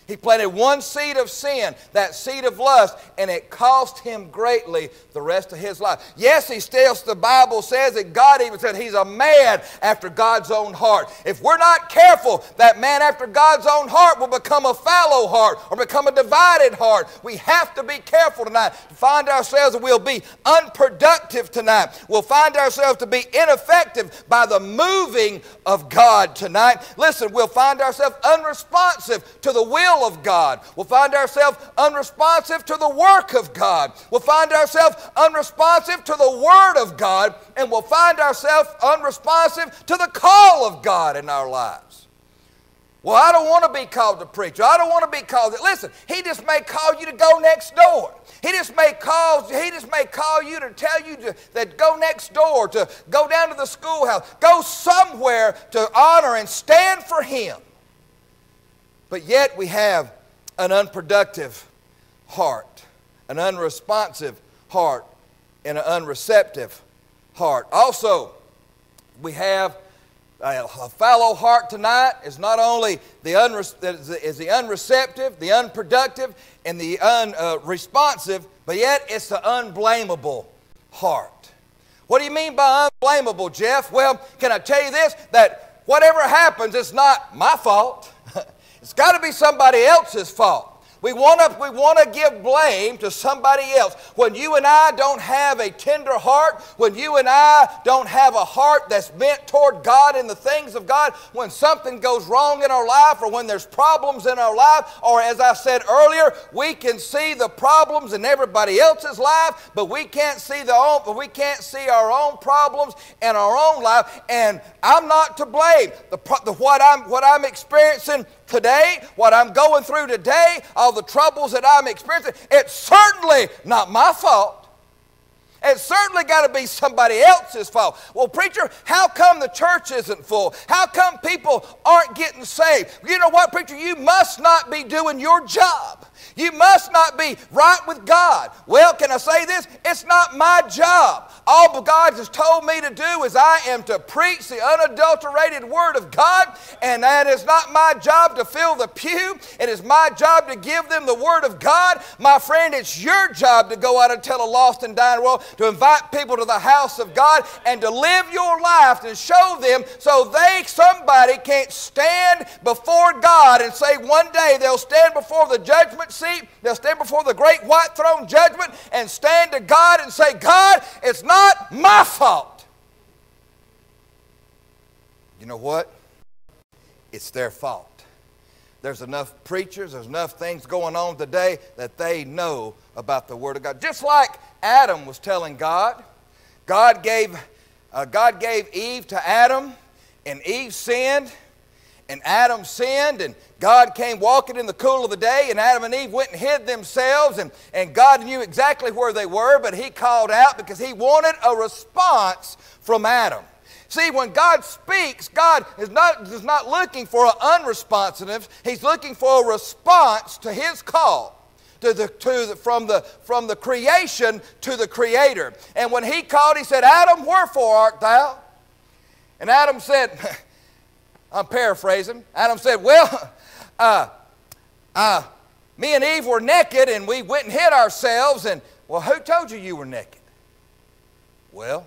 He planted one seed of sin, that seed of lust, and it cost him greatly the rest of his life. Yes, he still, the Bible says that God even said he's a man after God's own heart. If we're not careful, that man after God's own heart will become a fallow heart or become a divided heart. We have to be careful tonight to find ourselves that we'll be unproductive tonight. We'll find ourselves to be ineffective by the moving of God tonight. Listen, we'll find ourselves unresponsive to the will will of God. We'll find ourselves unresponsive to the work of God. We'll find ourselves unresponsive to the Word of God. And we'll find ourselves unresponsive to the call of God in our lives. Well, I don't want to be called to preach. I don't want to be called. To, listen, he just may call you to go next door. He just may call. He just may call you to tell you to, that go next door, to go down to the schoolhouse, go somewhere to honor and stand for Him. But yet we have an unproductive heart, an unresponsive heart, and an unreceptive heart. Also, we have a, fallow heart tonight is not only the, unre- is the unreceptive, the unproductive, and the unresponsive, uh, but yet it's the unblamable heart. What do you mean by unblamable, Jeff? Well, can I tell you this? That whatever happens, it's not my fault. (laughs) It's got to be somebody else's fault. We want to we want to give blame to somebody else. When you and I don't have a tender heart, when you and I don't have a heart that's bent toward God and the things of God, when something goes wrong in our life or when there's problems in our life, or as I said earlier, we can see the problems in everybody else's life, but we can't see the own, but we can't see our own problems in our own life. And I'm not to blame. The, the what I'm what I'm experiencing today, what I'm going through today, all the troubles that I'm experiencing, it's certainly not my fault. It's certainly got to be somebody else's fault. Well, preacher, how come the church isn't full? How come people aren't getting saved? You know what, preacher? You must not be doing your job. You must not be right with God. Well, can I say this? It's not my job. All God has told me to do is I am to preach the unadulterated Word of God, and that is not my job to fill the pew. It is my job to give them the Word of God. My friend, it's your job to go out and tell a lost and dying world, to invite people to the house of God, and to live your life and show them so they, somebody, can't stand before God and say one day they'll stand before the judgment seat, they'll stand before the great white throne judgment, and stand to God and say, God, it's not not my fault. You know what? It's their fault. There's enough preachers, there's enough things going on today that they know about the Word of God. Just like Adam was telling God, God gave, uh, God gave Eve to Adam, and Eve sinned, and Adam sinned, and God came walking in the cool of the day, and Adam and Eve went and hid themselves, and, and God knew exactly where they were, but He called out because He wanted a response from Adam. See, when God speaks, God is not, is not looking for an unresponsiveness, He's looking for a response to His call. To the, to the, from, the, from the creation to the Creator. And when He called, He said, Adam, wherefore art thou? And Adam said, (laughs) I'm paraphrasing. Adam said, Well, (laughs) uh, uh, me and Eve were naked and we went and hid ourselves. And, well, who told you you were naked? Well,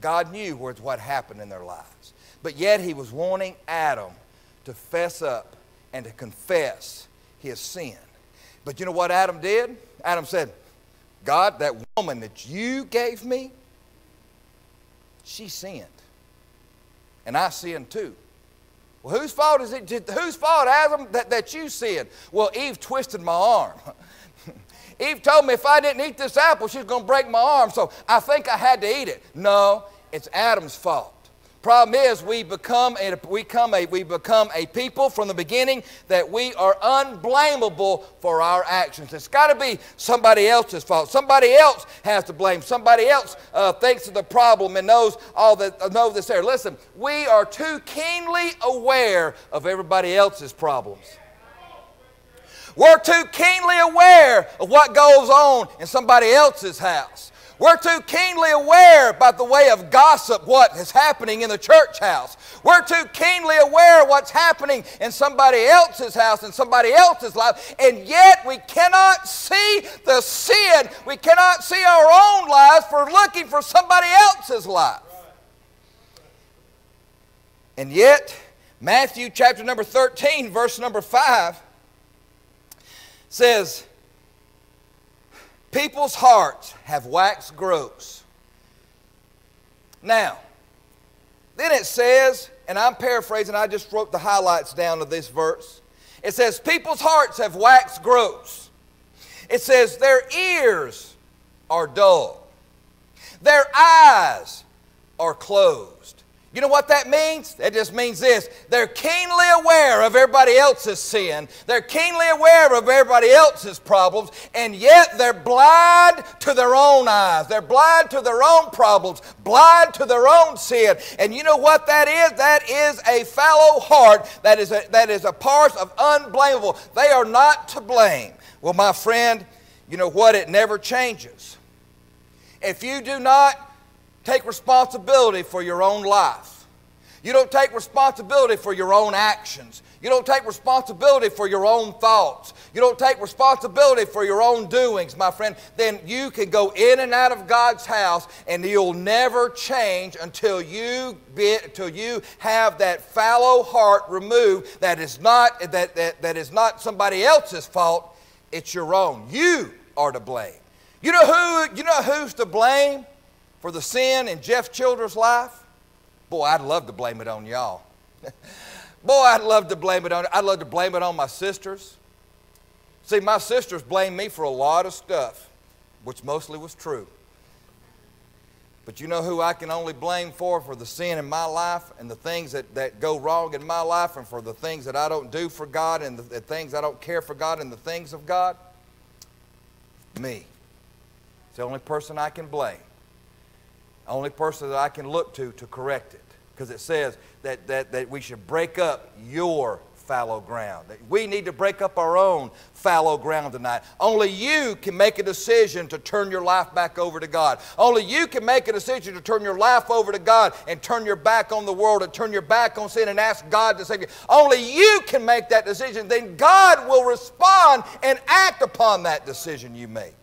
God knew what happened in their lives. But yet he was wanting Adam to fess up and to confess his sin. But you know what Adam did? Adam said, God, that woman that you gave me, she sinned. And I sinned too. Well, whose fault is it? Whose fault, Adam, that, that you sinned? Well, Eve twisted my arm. (laughs) Eve told me if I didn't eat this apple, she's going to break my arm, so I think I had to eat it. No, it's Adam's fault. Problem is, we become a, we become a, we become a people from the beginning that we are unblameable for our actions. It's got to be somebody else's fault. Somebody else has to blame. Somebody else uh, thinks of the problem and knows all that uh, knows this there. Listen, we are too keenly aware of everybody else's problems. We're too keenly aware of what goes on in somebody else's house. We're too keenly aware by the way of gossip what is happening in the church house. We're too keenly aware what's happening in somebody else's house and somebody else's life, and yet we cannot see the sin. We cannot see our own lives for looking for somebody else's life. And yet, Matthew chapter number 13, verse number 5 says, People's hearts have waxed gross. Now, then it says, and I'm paraphrasing, I just wrote the highlights down of this verse. It says, People's hearts have waxed gross. It says, Their ears are dull, their eyes are closed. You know what that means? It just means this. They're keenly aware of everybody else's sin. They're keenly aware of everybody else's problems, and yet they're blind to their own eyes. They're blind to their own problems, blind to their own sin. And you know what that is? That is a fallow heart. That is a, that is a part of unblameable. They are not to blame. Well, my friend, you know what? It never changes. If you do not take responsibility for your own life. You don't take responsibility for your own actions. You don't take responsibility for your own thoughts. You don't take responsibility for your own doings, my friend. Then you can go in and out of God's house and you'll never change until you be, until you have that fallow heart removed that is not that, that, that is not somebody else's fault. It's your own. You are to blame. You know who you know who's to blame? For the sin in Jeff Childers' life? Boy, I'd love to blame it on y'all. (laughs) Boy, I'd love to blame it on I'd love to blame it on my sisters. See, my sisters blamed me for a lot of stuff, which mostly was true. But you know who I can only blame for for the sin in my life and the things that, that go wrong in my life and for the things that I don't do for God and the, the things I don't care for God and the things of God? Me. It's the only person I can blame Only person that I can look to to correct it. Because it says that, that, that we should break up your fallow ground. We need to break up our own fallow ground tonight. Only you can make a decision to turn your life back over to God. Only you can make a decision to turn your life over to God and turn your back on the world and turn your back on sin and ask God to save you. Only you can make that decision. Then God will respond and act upon that decision you make.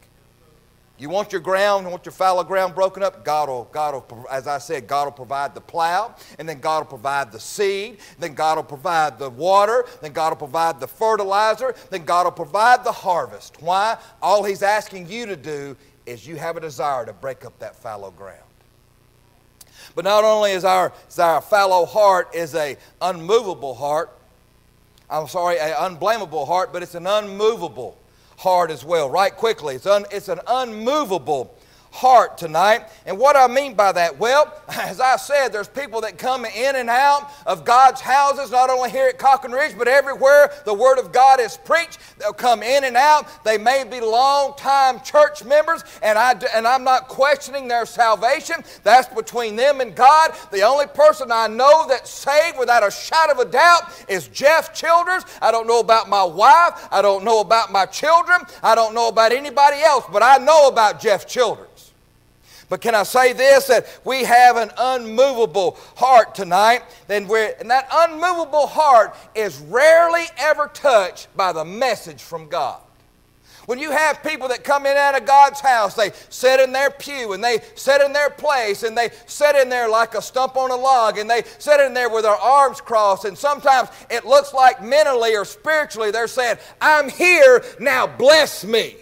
You want your ground, you want your fallow ground broken up? God will, God will, as I said, God will provide the plow, and then God will provide the seed, then God will provide the water, then God will provide the fertilizer, then God will provide the harvest. Why? All He's asking you to do is you have a desire to break up that fallow ground. But not only is our, is our fallow heart is a unmovable heart, I'm sorry, an unblameable heart, but it's an unmovable heart as well. Right quickly, it's, un, it's an unmovable heart tonight. And what I mean by that? Well, (laughs) as I said, there's people that come in and out of God's houses, not only here at Cochran Ridge, but everywhere the Word of God is preached. They'll come in and out. They may be long-time church members, and, I, and I'm not questioning their salvation. That's between them and God. The only person I know that's saved without a shadow of a doubt is Jeff Childers. I don't know about my wife. I don't know about my children. I don't know about anybody else, but I know about Jeff Childers. But can I say this that we have an unmovable heart tonight, we're, and that unmovable heart is rarely ever touched by the message from God. When you have people that come in out of God's house, they sit in their pew and they sit in their place and they sit in there like a stump on a log and they sit in there with their arms crossed. And sometimes it looks like mentally or spiritually they're saying, I'm here, now bless me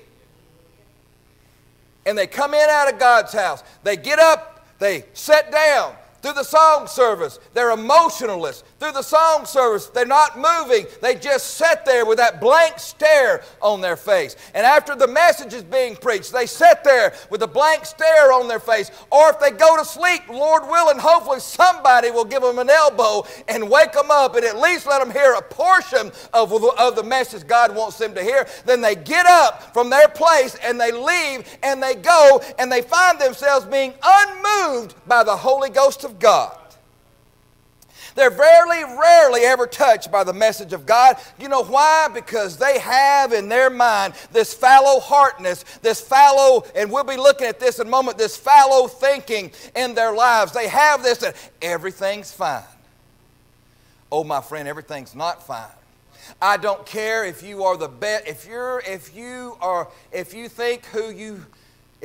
and they come in out of God's house. They get up, they sit down, through the song service. They're emotionalists. Through the song service, they're not moving. They just sit there with that blank stare on their face. And after the message is being preached, they sit there with a blank stare on their face. Or if they go to sleep, Lord willing, hopefully somebody will give them an elbow and wake them up and at least let them hear a portion of, of the message God wants them to hear. Then they get up from their place and they leave and they go and they find themselves being unmoved by the Holy Ghost of God. They're rarely, rarely ever touched by the message of God. You know why? Because they have in their mind this fallow heartness, this fallow, and we'll be looking at this in a moment, this fallow thinking in their lives. They have this that everything's fine. Oh, my friend, everything's not fine. I don't care if you are the best, if you're, if you are, if you think who you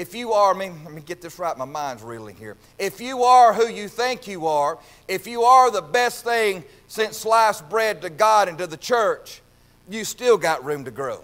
if you are, I mean, let me get this right, my mind's reeling here. If you are who you think you are, if you are the best thing since sliced bread to God and to the church, you still got room to grow.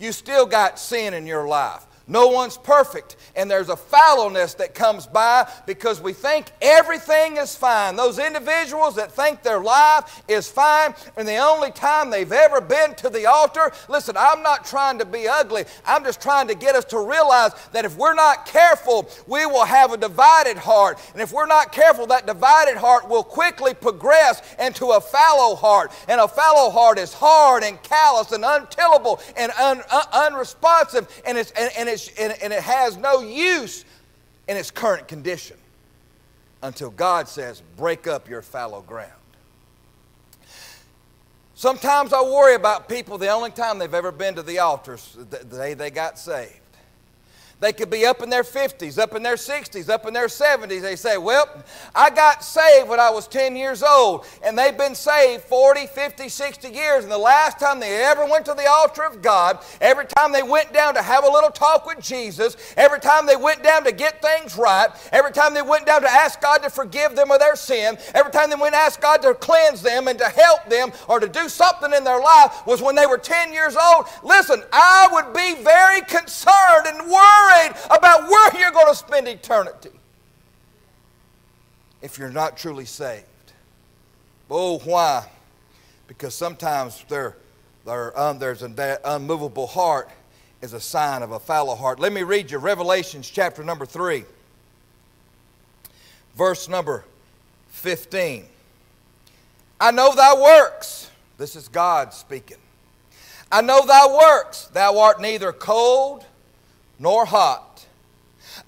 You still got sin in your life. No one's perfect, and there's a fallowness that comes by because we think everything is fine. Those individuals that think their life is fine, and the only time they've ever been to the altar, listen, I'm not trying to be ugly. I'm just trying to get us to realize that if we're not careful, we will have a divided heart. And if we're not careful, that divided heart will quickly progress into a fallow heart. And a fallow heart is hard and callous and untillable and un, un, unresponsive, and it's, and, and it's and, and it has no use in its current condition until God says, break up your fallow ground. Sometimes I worry about people the only time they've ever been to the altars, the day they got saved. They could be up in their 50s, up in their 60s, up in their 70s. They say, Well, I got saved when I was 10 years old. And they've been saved 40, 50, 60 years. And the last time they ever went to the altar of God, every time they went down to have a little talk with Jesus, every time they went down to get things right, every time they went down to ask God to forgive them of their sin, every time they went to ask God to cleanse them and to help them or to do something in their life was when they were 10 years old. Listen, I would be very concerned and worried worried about where you're going to spend eternity if you're not truly saved. Oh, why? Because sometimes there, um, there's an unmovable heart is a sign of a fallow heart. Let me read you Revelations chapter number 3, verse number 15. I know thy works. This is God speaking. I know thy works. Thou art neither cold nor hot.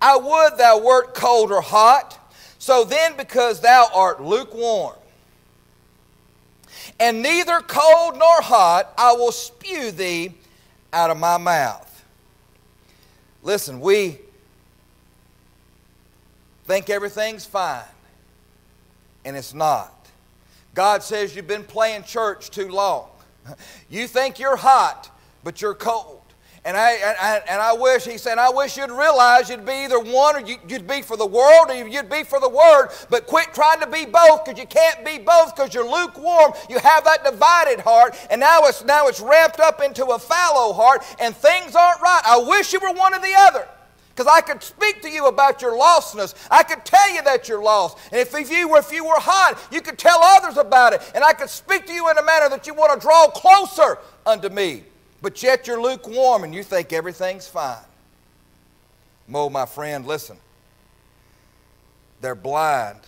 I would thou wert cold or hot. So then, because thou art lukewarm, and neither cold nor hot, I will spew thee out of my mouth. Listen, we think everything's fine, and it's not. God says you've been playing church too long. (laughs) You think you're hot, but you're cold. And I, and, and I wish, he said, I wish you'd realize you'd be either one or you, would be for the world or you'd be for the word, but quit trying to be both because you can't be both because you're lukewarm. You have that divided heart, and now it's, now it's wrapped up into a fallow heart, and things aren't right. I wish you were one or the other. Because I could speak to you about your lostness. I could tell you that you're lost. And if, if, you were, if you were hot, you could tell others about it. And I could speak to you in a manner that you want to draw closer unto me. But yet you're lukewarm and you think everything's fine. Mo, my friend, listen. They're blind,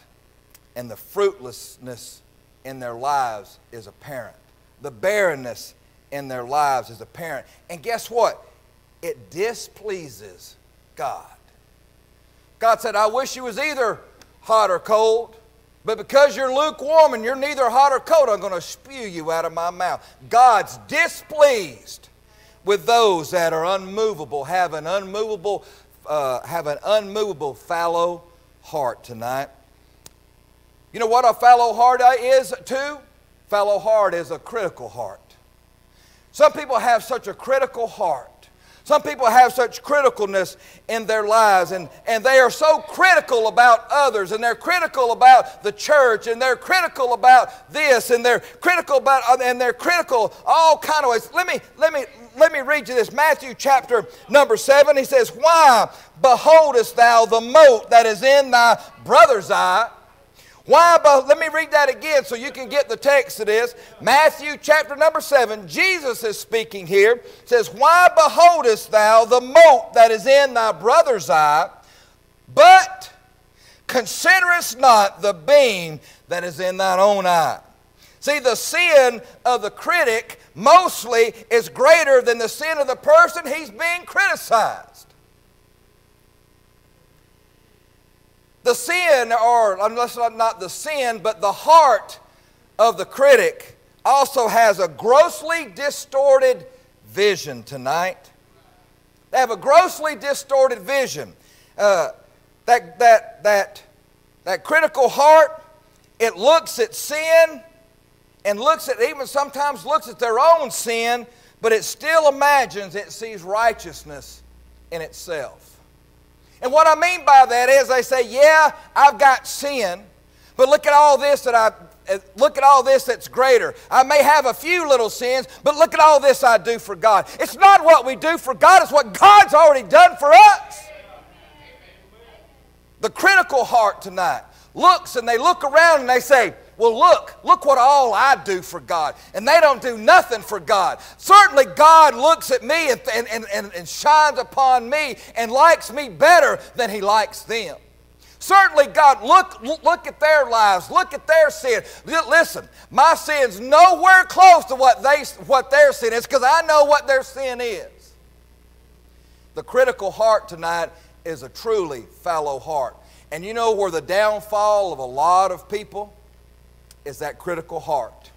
and the fruitlessness in their lives is apparent. The barrenness in their lives is apparent. And guess what? It displeases God. God said, I wish you was either hot or cold, but because you're lukewarm and you're neither hot or cold, I'm going to spew you out of my mouth. God's displeased with those that are unmovable, have an unmovable, uh, have an unmovable fallow heart tonight. You know what a fallow heart is too? Fallow heart is a critical heart. Some people have such a critical heart some people have such criticalness in their lives, and, and they are so critical about others, and they're critical about the church, and they're critical about this, and they're critical about, uh, and they're critical all kind of ways. Let me, let me, let me read you this. Matthew chapter number seven. He says, Why beholdest thou the mote that is in thy brother's eye? Why? Let me read that again so you can get the text of this. Matthew chapter number 7, Jesus is speaking here. Says, Why beholdest thou the mote that is in thy brother's eye, but considerest not the beam that is in thine own eye? See, the sin of the critic mostly is greater than the sin of the person he's being criticized. The sin, or unless not the sin, but the heart of the critic also has a grossly distorted vision tonight. They have a grossly distorted vision. Uh, that, that, that, that critical heart, it looks at sin and looks at, even sometimes looks at their own sin, but it still imagines it sees righteousness in itself. And what I mean by that is they say, yeah, I've got sin, but look at all this that I uh, look at all this that's greater. I may have a few little sins, but look at all this I do for God. It's not what we do for God, it's what God's already done for us. The critical heart tonight looks and they look around and they say, well, look, look what all I do for God. And they don't do nothing for God. Certainly, God looks at me and, and, and, and shines upon me and likes me better than He likes them. Certainly, God, look, look at their lives, look at their sin. Listen, my sin's nowhere close to what, they, what their sin is because I know what their sin is. The critical heart tonight is a truly fallow heart. And you know where the downfall of a lot of people is that critical heart.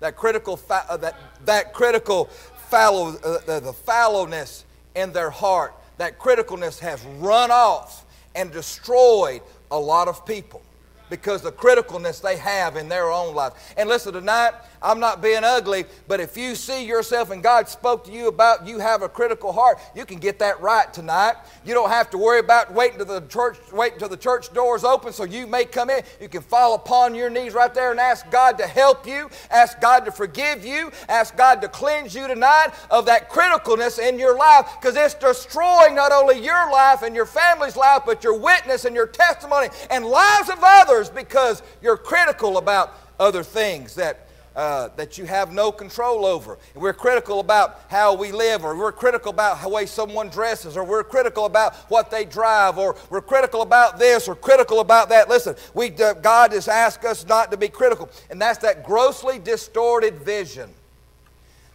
That critical, fa- uh, that, that critical fallow, uh, the fallowness in their heart, that criticalness has run off and destroyed a lot of people because the criticalness they have in their own life. And listen, tonight, I'm not being ugly, but if you see yourself and God spoke to you about you have a critical heart, you can get that right tonight. You don't have to worry about waiting to the church, waiting till the church doors open so you may come in. You can fall upon your knees right there and ask God to help you, ask God to forgive you, ask God to cleanse you tonight of that criticalness in your life because it's destroying not only your life and your family's life, but your witness and your testimony and lives of others because you're critical about other things that uh, that you have no control over. And we're critical about how we live, or we're critical about the way someone dresses, or we're critical about what they drive, or we're critical about this, or critical about that. Listen, we, uh, God has asked us not to be critical, and that's that grossly distorted vision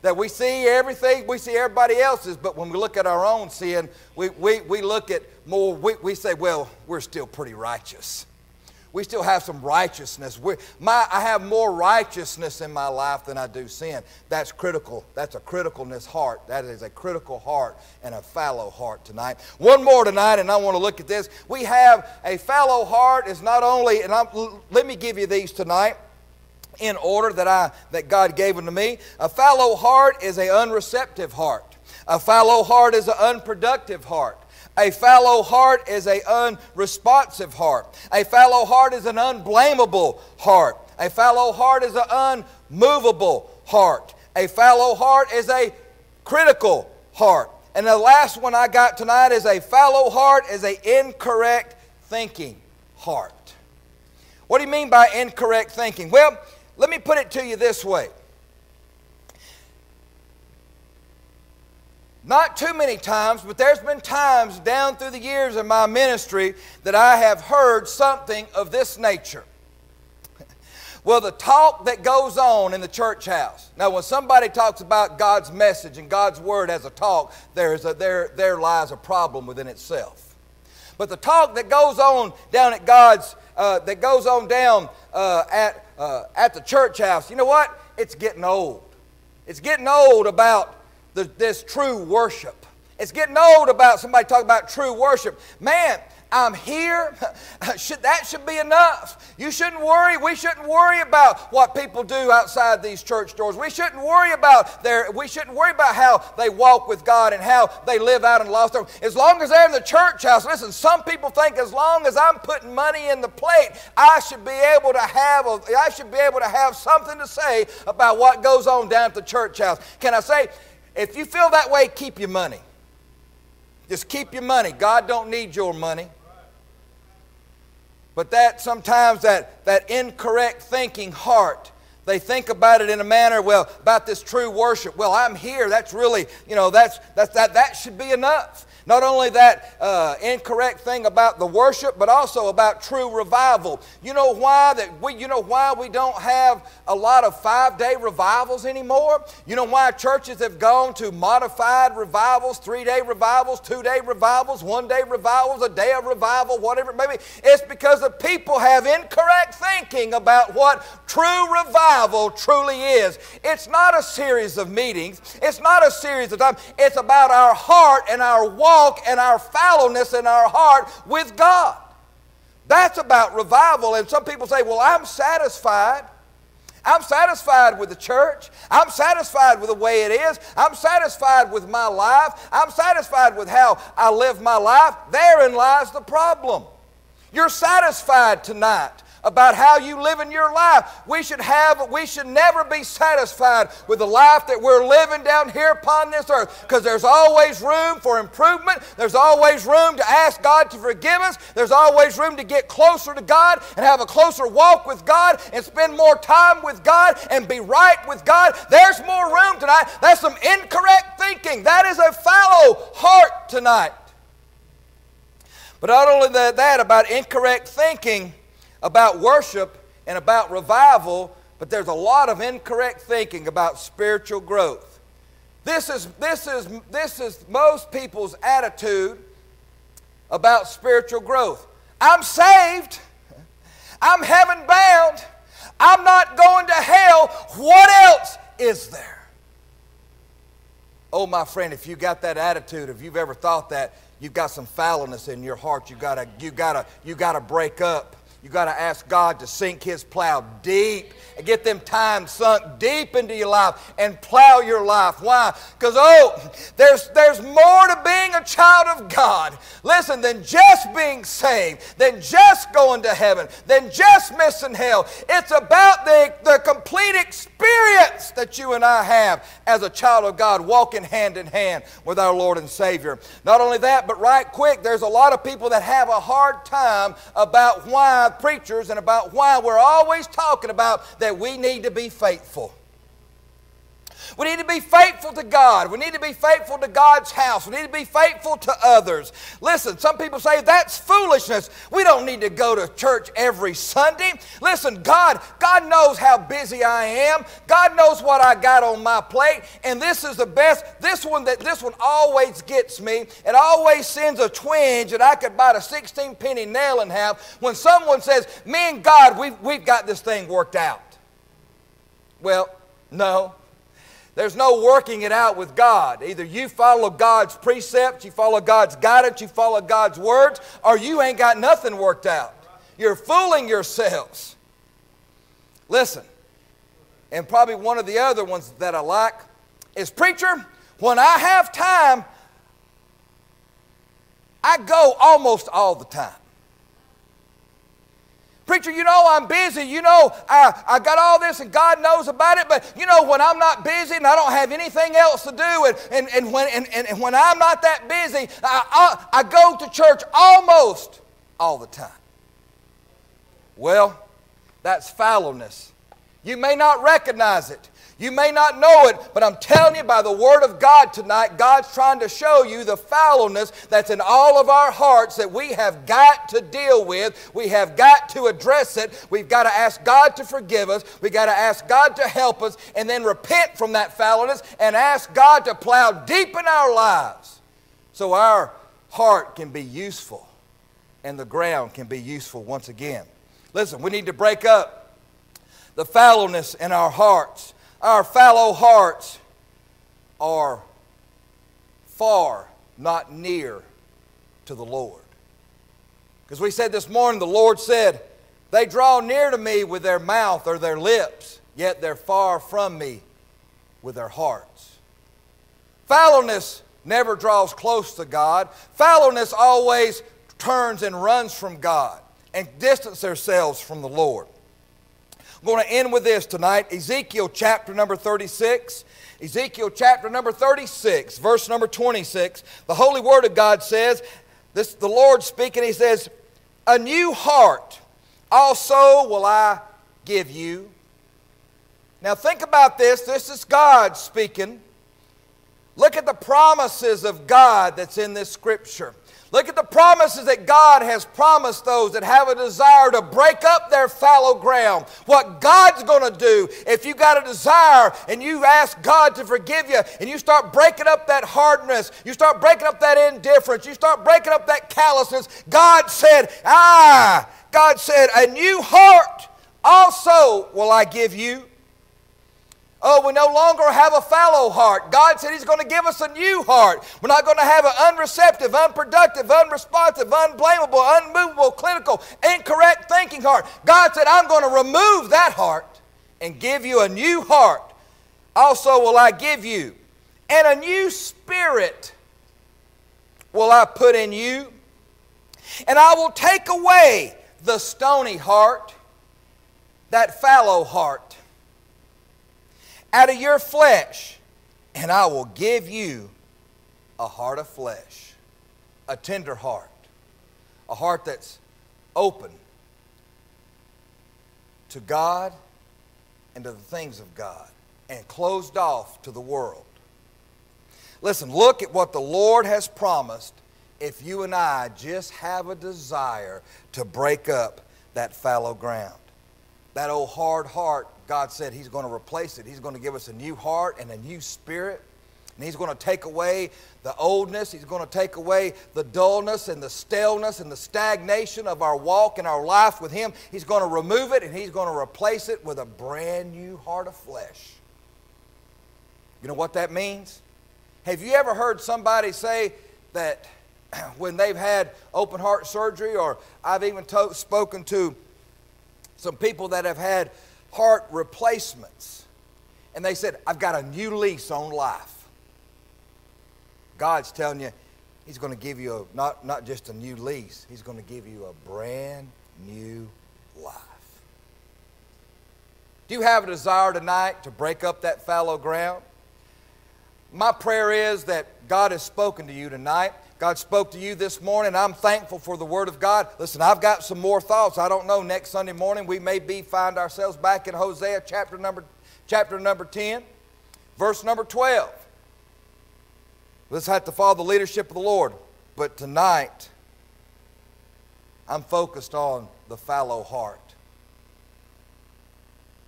that we see everything, we see everybody else's, but when we look at our own sin, we, we, we look at more, we, we say, well, we're still pretty righteous. We still have some righteousness. we my, I have more righteousness in my life than I do sin. That's critical. That's a criticalness heart. That is a critical heart and a fallow heart tonight. One more tonight, and I want to look at this. We have a fallow heart is not only, and I'm, let me give you these tonight in order that, I, that God gave them to me. A fallow heart is an unreceptive heart. A fallow heart is an unproductive heart. A fallow heart is an unresponsive heart. A fallow heart is an unblameable heart. A fallow heart is an unmovable heart. A fallow heart is a critical heart. And the last one I got tonight is a fallow heart is an incorrect thinking heart. What do you mean by incorrect thinking? Well, let me put it to you this way. Not too many times, but there's been times down through the years of my ministry that I have heard something of this nature. Well, the talk that goes on in the church house. Now, when somebody talks about God's message and God's word as a talk, there's a, there, there lies a problem within itself. But the talk that goes on down at God's, uh, that goes on down uh, at uh, at the church house, you know what? It's getting old. It's getting old about this true worship. It's getting old about somebody talking about true worship. Man, I'm here. (laughs) should, that should be enough. You shouldn't worry. We shouldn't worry about what people do outside these church doors. We shouldn't worry about their, we shouldn't worry about how they walk with God and how they live out in the lost As long as they're in the church house, listen, some people think as long as I'm putting money in the plate, I should be able to have a, I should be able to have something to say about what goes on down at the church house. Can I say, if you feel that way, keep your money. Just keep your money. God don't need your money. But that sometimes that, that incorrect thinking heart, they think about it in a manner, well, about this true worship. Well, I'm here. That's really, you know, that's, that's, that, that should be enough. Not only that uh, incorrect thing about the worship, but also about true revival. You know why that we, you know why we don't have a lot of five-day revivals anymore? You know why churches have gone to modified revivals, three-day revivals, two-day revivals, one-day revivals, a day of revival, whatever it may be? It's because the people have incorrect thinking about what true revival truly is. It's not a series of meetings. It's not a series of time. It's about our heart and our walk walk and our fallowness in our heart with God. That's about revival. And some people say, well, I'm satisfied. I'm satisfied with the church. I'm satisfied with the way it is. I'm satisfied with my life. I'm satisfied with how I live my life. Therein lies the problem. You're satisfied tonight about how you live in your life. We should have, we should never be satisfied with the life that we're living down here upon this earth because there's always room for improvement. There's always room to ask God to forgive us. There's always room to get closer to God and have a closer walk with God and spend more time with God and be right with God. There's more room tonight. That's some incorrect thinking. That is a fallow heart tonight. But not only that, that about incorrect thinking, about worship and about revival, but there's a lot of incorrect thinking about spiritual growth. This is, this is, this is most people's attitude about spiritual growth. I'm saved. I'm heaven bound. I'm not going to hell. What else is there? Oh, my friend, if you got that attitude, if you've ever thought that, you've got some foulness in your heart. You gotta, you gotta, you gotta break up. You got to ask God to sink His plow deep get them times sunk deep into your life and plow your life. Why? Because, oh, there's, there's more to being a child of God, listen, than just being saved, than just going to heaven, than just missing hell. It's about the, the complete experience that you and I have as a child of God, walking hand in hand with our Lord and Savior. Not only that, but right quick, there's a lot of people that have a hard time about why preachers and about why we're always talking about that we need to be faithful. We need to be faithful to God. We need to be faithful to God's house. We need to be faithful to others. Listen, some people say that's foolishness. We don't need to go to church every Sunday. Listen, God, God knows how busy I am. God knows what I got on my plate, and this is the best. This one that this one always gets me. It always sends a twinge that I could bite a 16 penny nail in half when someone says, "Me and God, we've, we've got this thing worked out." Well, no. There's no working it out with God. Either you follow God's precepts, you follow God's guidance, you follow God's words, or you ain't got nothing worked out. You're fooling yourselves. Listen, and probably one of the other ones that I like is Preacher, when I have time, I go almost all the time. Preacher, you know I'm busy. You know I, I got all this and God knows about it, but you know when I'm not busy and I don't have anything else to do, and, and, and, when, and, and when I'm not that busy, I, I, I go to church almost all the time. Well, that's fallowness. You may not recognize it. You may not know it, but I'm telling you by the Word of God tonight, God's trying to show you the foulness that's in all of our hearts that we have got to deal with. We have got to address it. We've got to ask God to forgive us. We've got to ask God to help us and then repent from that foulness and ask God to plow deep in our lives so our heart can be useful and the ground can be useful once again. Listen, we need to break up the foulness in our hearts our fallow hearts are far, not near to the Lord. Because we said this morning, the Lord said, They draw near to me with their mouth or their lips, yet they're far from me with their hearts. Fallowness never draws close to God. Fallowness always turns and runs from God and distance themselves from the Lord. I'm going to end with this tonight Ezekiel chapter number 36. Ezekiel chapter number 36, verse number 26. The Holy Word of God says, this, the Lord speaking, He says, A new heart also will I give you. Now think about this. This is God speaking. Look at the promises of God that's in this scripture. Look at the promises that God has promised those that have a desire to break up their fallow ground. What God's going to do if you got a desire and you ask God to forgive you and you start breaking up that hardness, you start breaking up that indifference, you start breaking up that callousness. God said, Ah, God said, a new heart also will I give you Oh, we no longer have a fallow heart. God said He's going to give us a new heart. We're not going to have an unreceptive, unproductive, unresponsive, unblamable, unmovable, clinical, incorrect thinking heart. God said, I'm going to remove that heart and give you a new heart. Also, will I give you, and a new spirit will I put in you, and I will take away the stony heart, that fallow heart out of your flesh, and I will give you a heart of flesh, a tender heart, a heart that's open to God and to the things of God, and closed off to the world. Listen, look at what the Lord has promised if you and I just have a desire to break up that fallow ground. That old hard heart God said He's going to replace it. He's going to give us a new heart and a new spirit. And He's going to take away the oldness. He's going to take away the dullness and the staleness and the stagnation of our walk and our life with Him. He's going to remove it and He's going to replace it with a brand new heart of flesh. You know what that means? Have you ever heard somebody say that (clears throat) when they've had open heart surgery, or I've even to- spoken to some people that have had heart replacements. And they said, I've got a new lease on life. God's telling you, He's going to give you a, not, not just a new lease, He's going to give you a brand new life. Do you have a desire tonight to break up that fallow ground? My prayer is that God has spoken to you tonight God spoke to you this morning. I'm thankful for the Word of God. Listen, I've got some more thoughts. I don't know. Next Sunday morning, we may be find ourselves back in Hosea chapter number chapter number 10. Verse number 12. Let's have to follow the leadership of the Lord. But tonight, I'm focused on the fallow heart.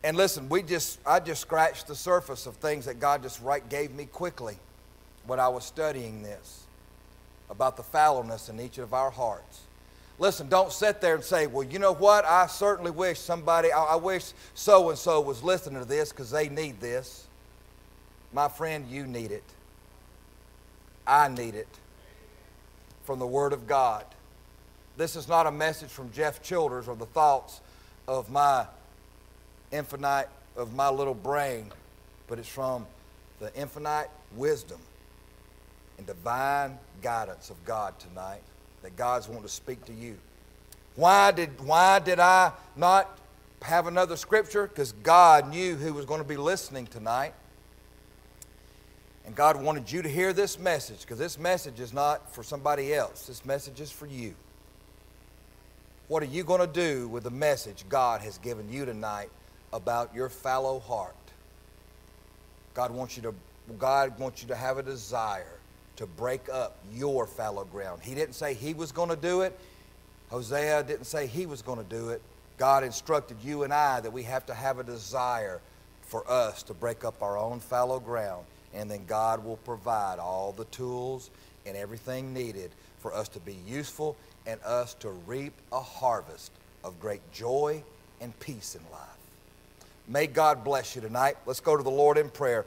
And listen, we just I just scratched the surface of things that God just right gave me quickly when I was studying this about the fallowness in each of our hearts. Listen, don't sit there and say, well, you know what? I certainly wish somebody, I, I wish so and so was listening to this because they need this. My friend, you need it. I need it from the Word of God. This is not a message from Jeff Childers or the thoughts of my infinite, of my little brain, but it's from the infinite wisdom and divine guidance of God tonight that God's wanting to speak to you. Why did, why did I not have another scripture? Because God knew who was going to be listening tonight. And God wanted you to hear this message because this message is not for somebody else. This message is for you. What are you going to do with the message God has given you tonight about your fallow heart? God wants you to, God wants you to have a desire to break up your fallow ground. He didn't say he was going to do it. Hosea didn't say he was going to do it. God instructed you and I that we have to have a desire for us to break up our own fallow ground. And then God will provide all the tools and everything needed for us to be useful and us to reap a harvest of great joy and peace in life. May God bless you tonight. Let's go to the Lord in prayer.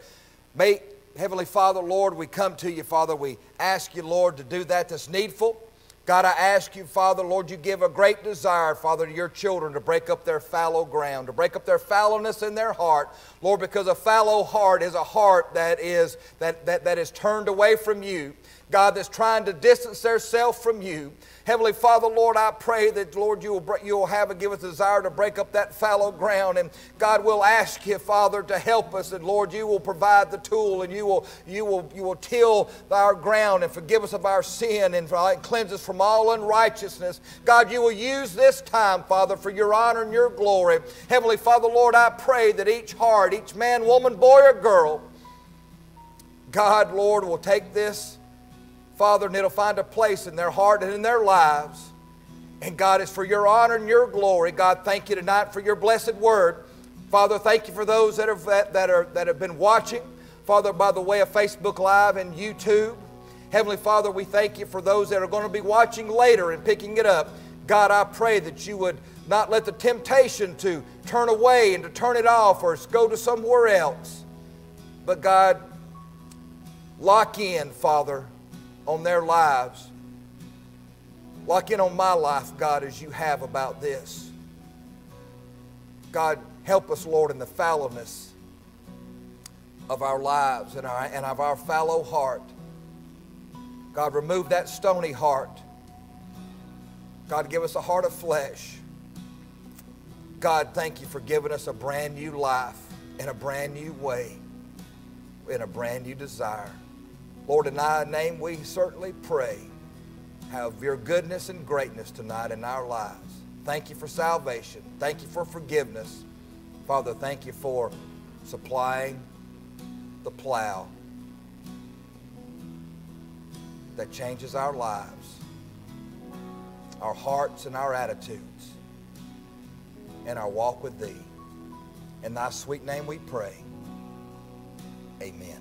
May Heavenly Father, Lord, we come to you, Father. We ask you, Lord, to do that that's needful. God, I ask you, Father, Lord, you give a great desire, Father, to your children to break up their fallow ground, to break up their fallowness in their heart. Lord, because a fallow heart is a heart that is, that, that, that is turned away from you. God, that's trying to distance themselves from you. Heavenly Father, Lord, I pray that, Lord, you will, you will have and give us a desire to break up that fallow ground. And God will ask you, Father, to help us. And Lord, you will provide the tool and you will, you will, you will till our ground and forgive us of our sin and cleanse us from all unrighteousness. God, you will use this time, Father, for your honor and your glory. Heavenly Father, Lord, I pray that each heart, each man, woman, boy, or girl, God, Lord, will take this Father, and it'll find a place in their heart and in their lives. And God, it's for your honor and your glory. God, thank you tonight for your blessed word. Father, thank you for those that, that, that, are, that have been watching. Father, by the way of Facebook Live and YouTube. Heavenly Father, we thank you for those that are going to be watching later and picking it up. God, I pray that you would not let the temptation to turn away and to turn it off or go to somewhere else. But God, lock in, Father, on their lives. Lock in on my life, God, as you have about this. God, help us, Lord, in the fallowness of our lives and, our, and of our fallow heart. God, remove that stony heart. God, give us a heart of flesh. God, thank you for giving us a brand new life in a brand new way, in a brand new desire. Lord, in thy name we certainly pray. Have your goodness and greatness tonight in our lives. Thank you for salvation. Thank you for forgiveness. Father, thank you for supplying the plow that changes our lives, our hearts and our attitudes, and our walk with thee. In thy sweet name we pray. Amen.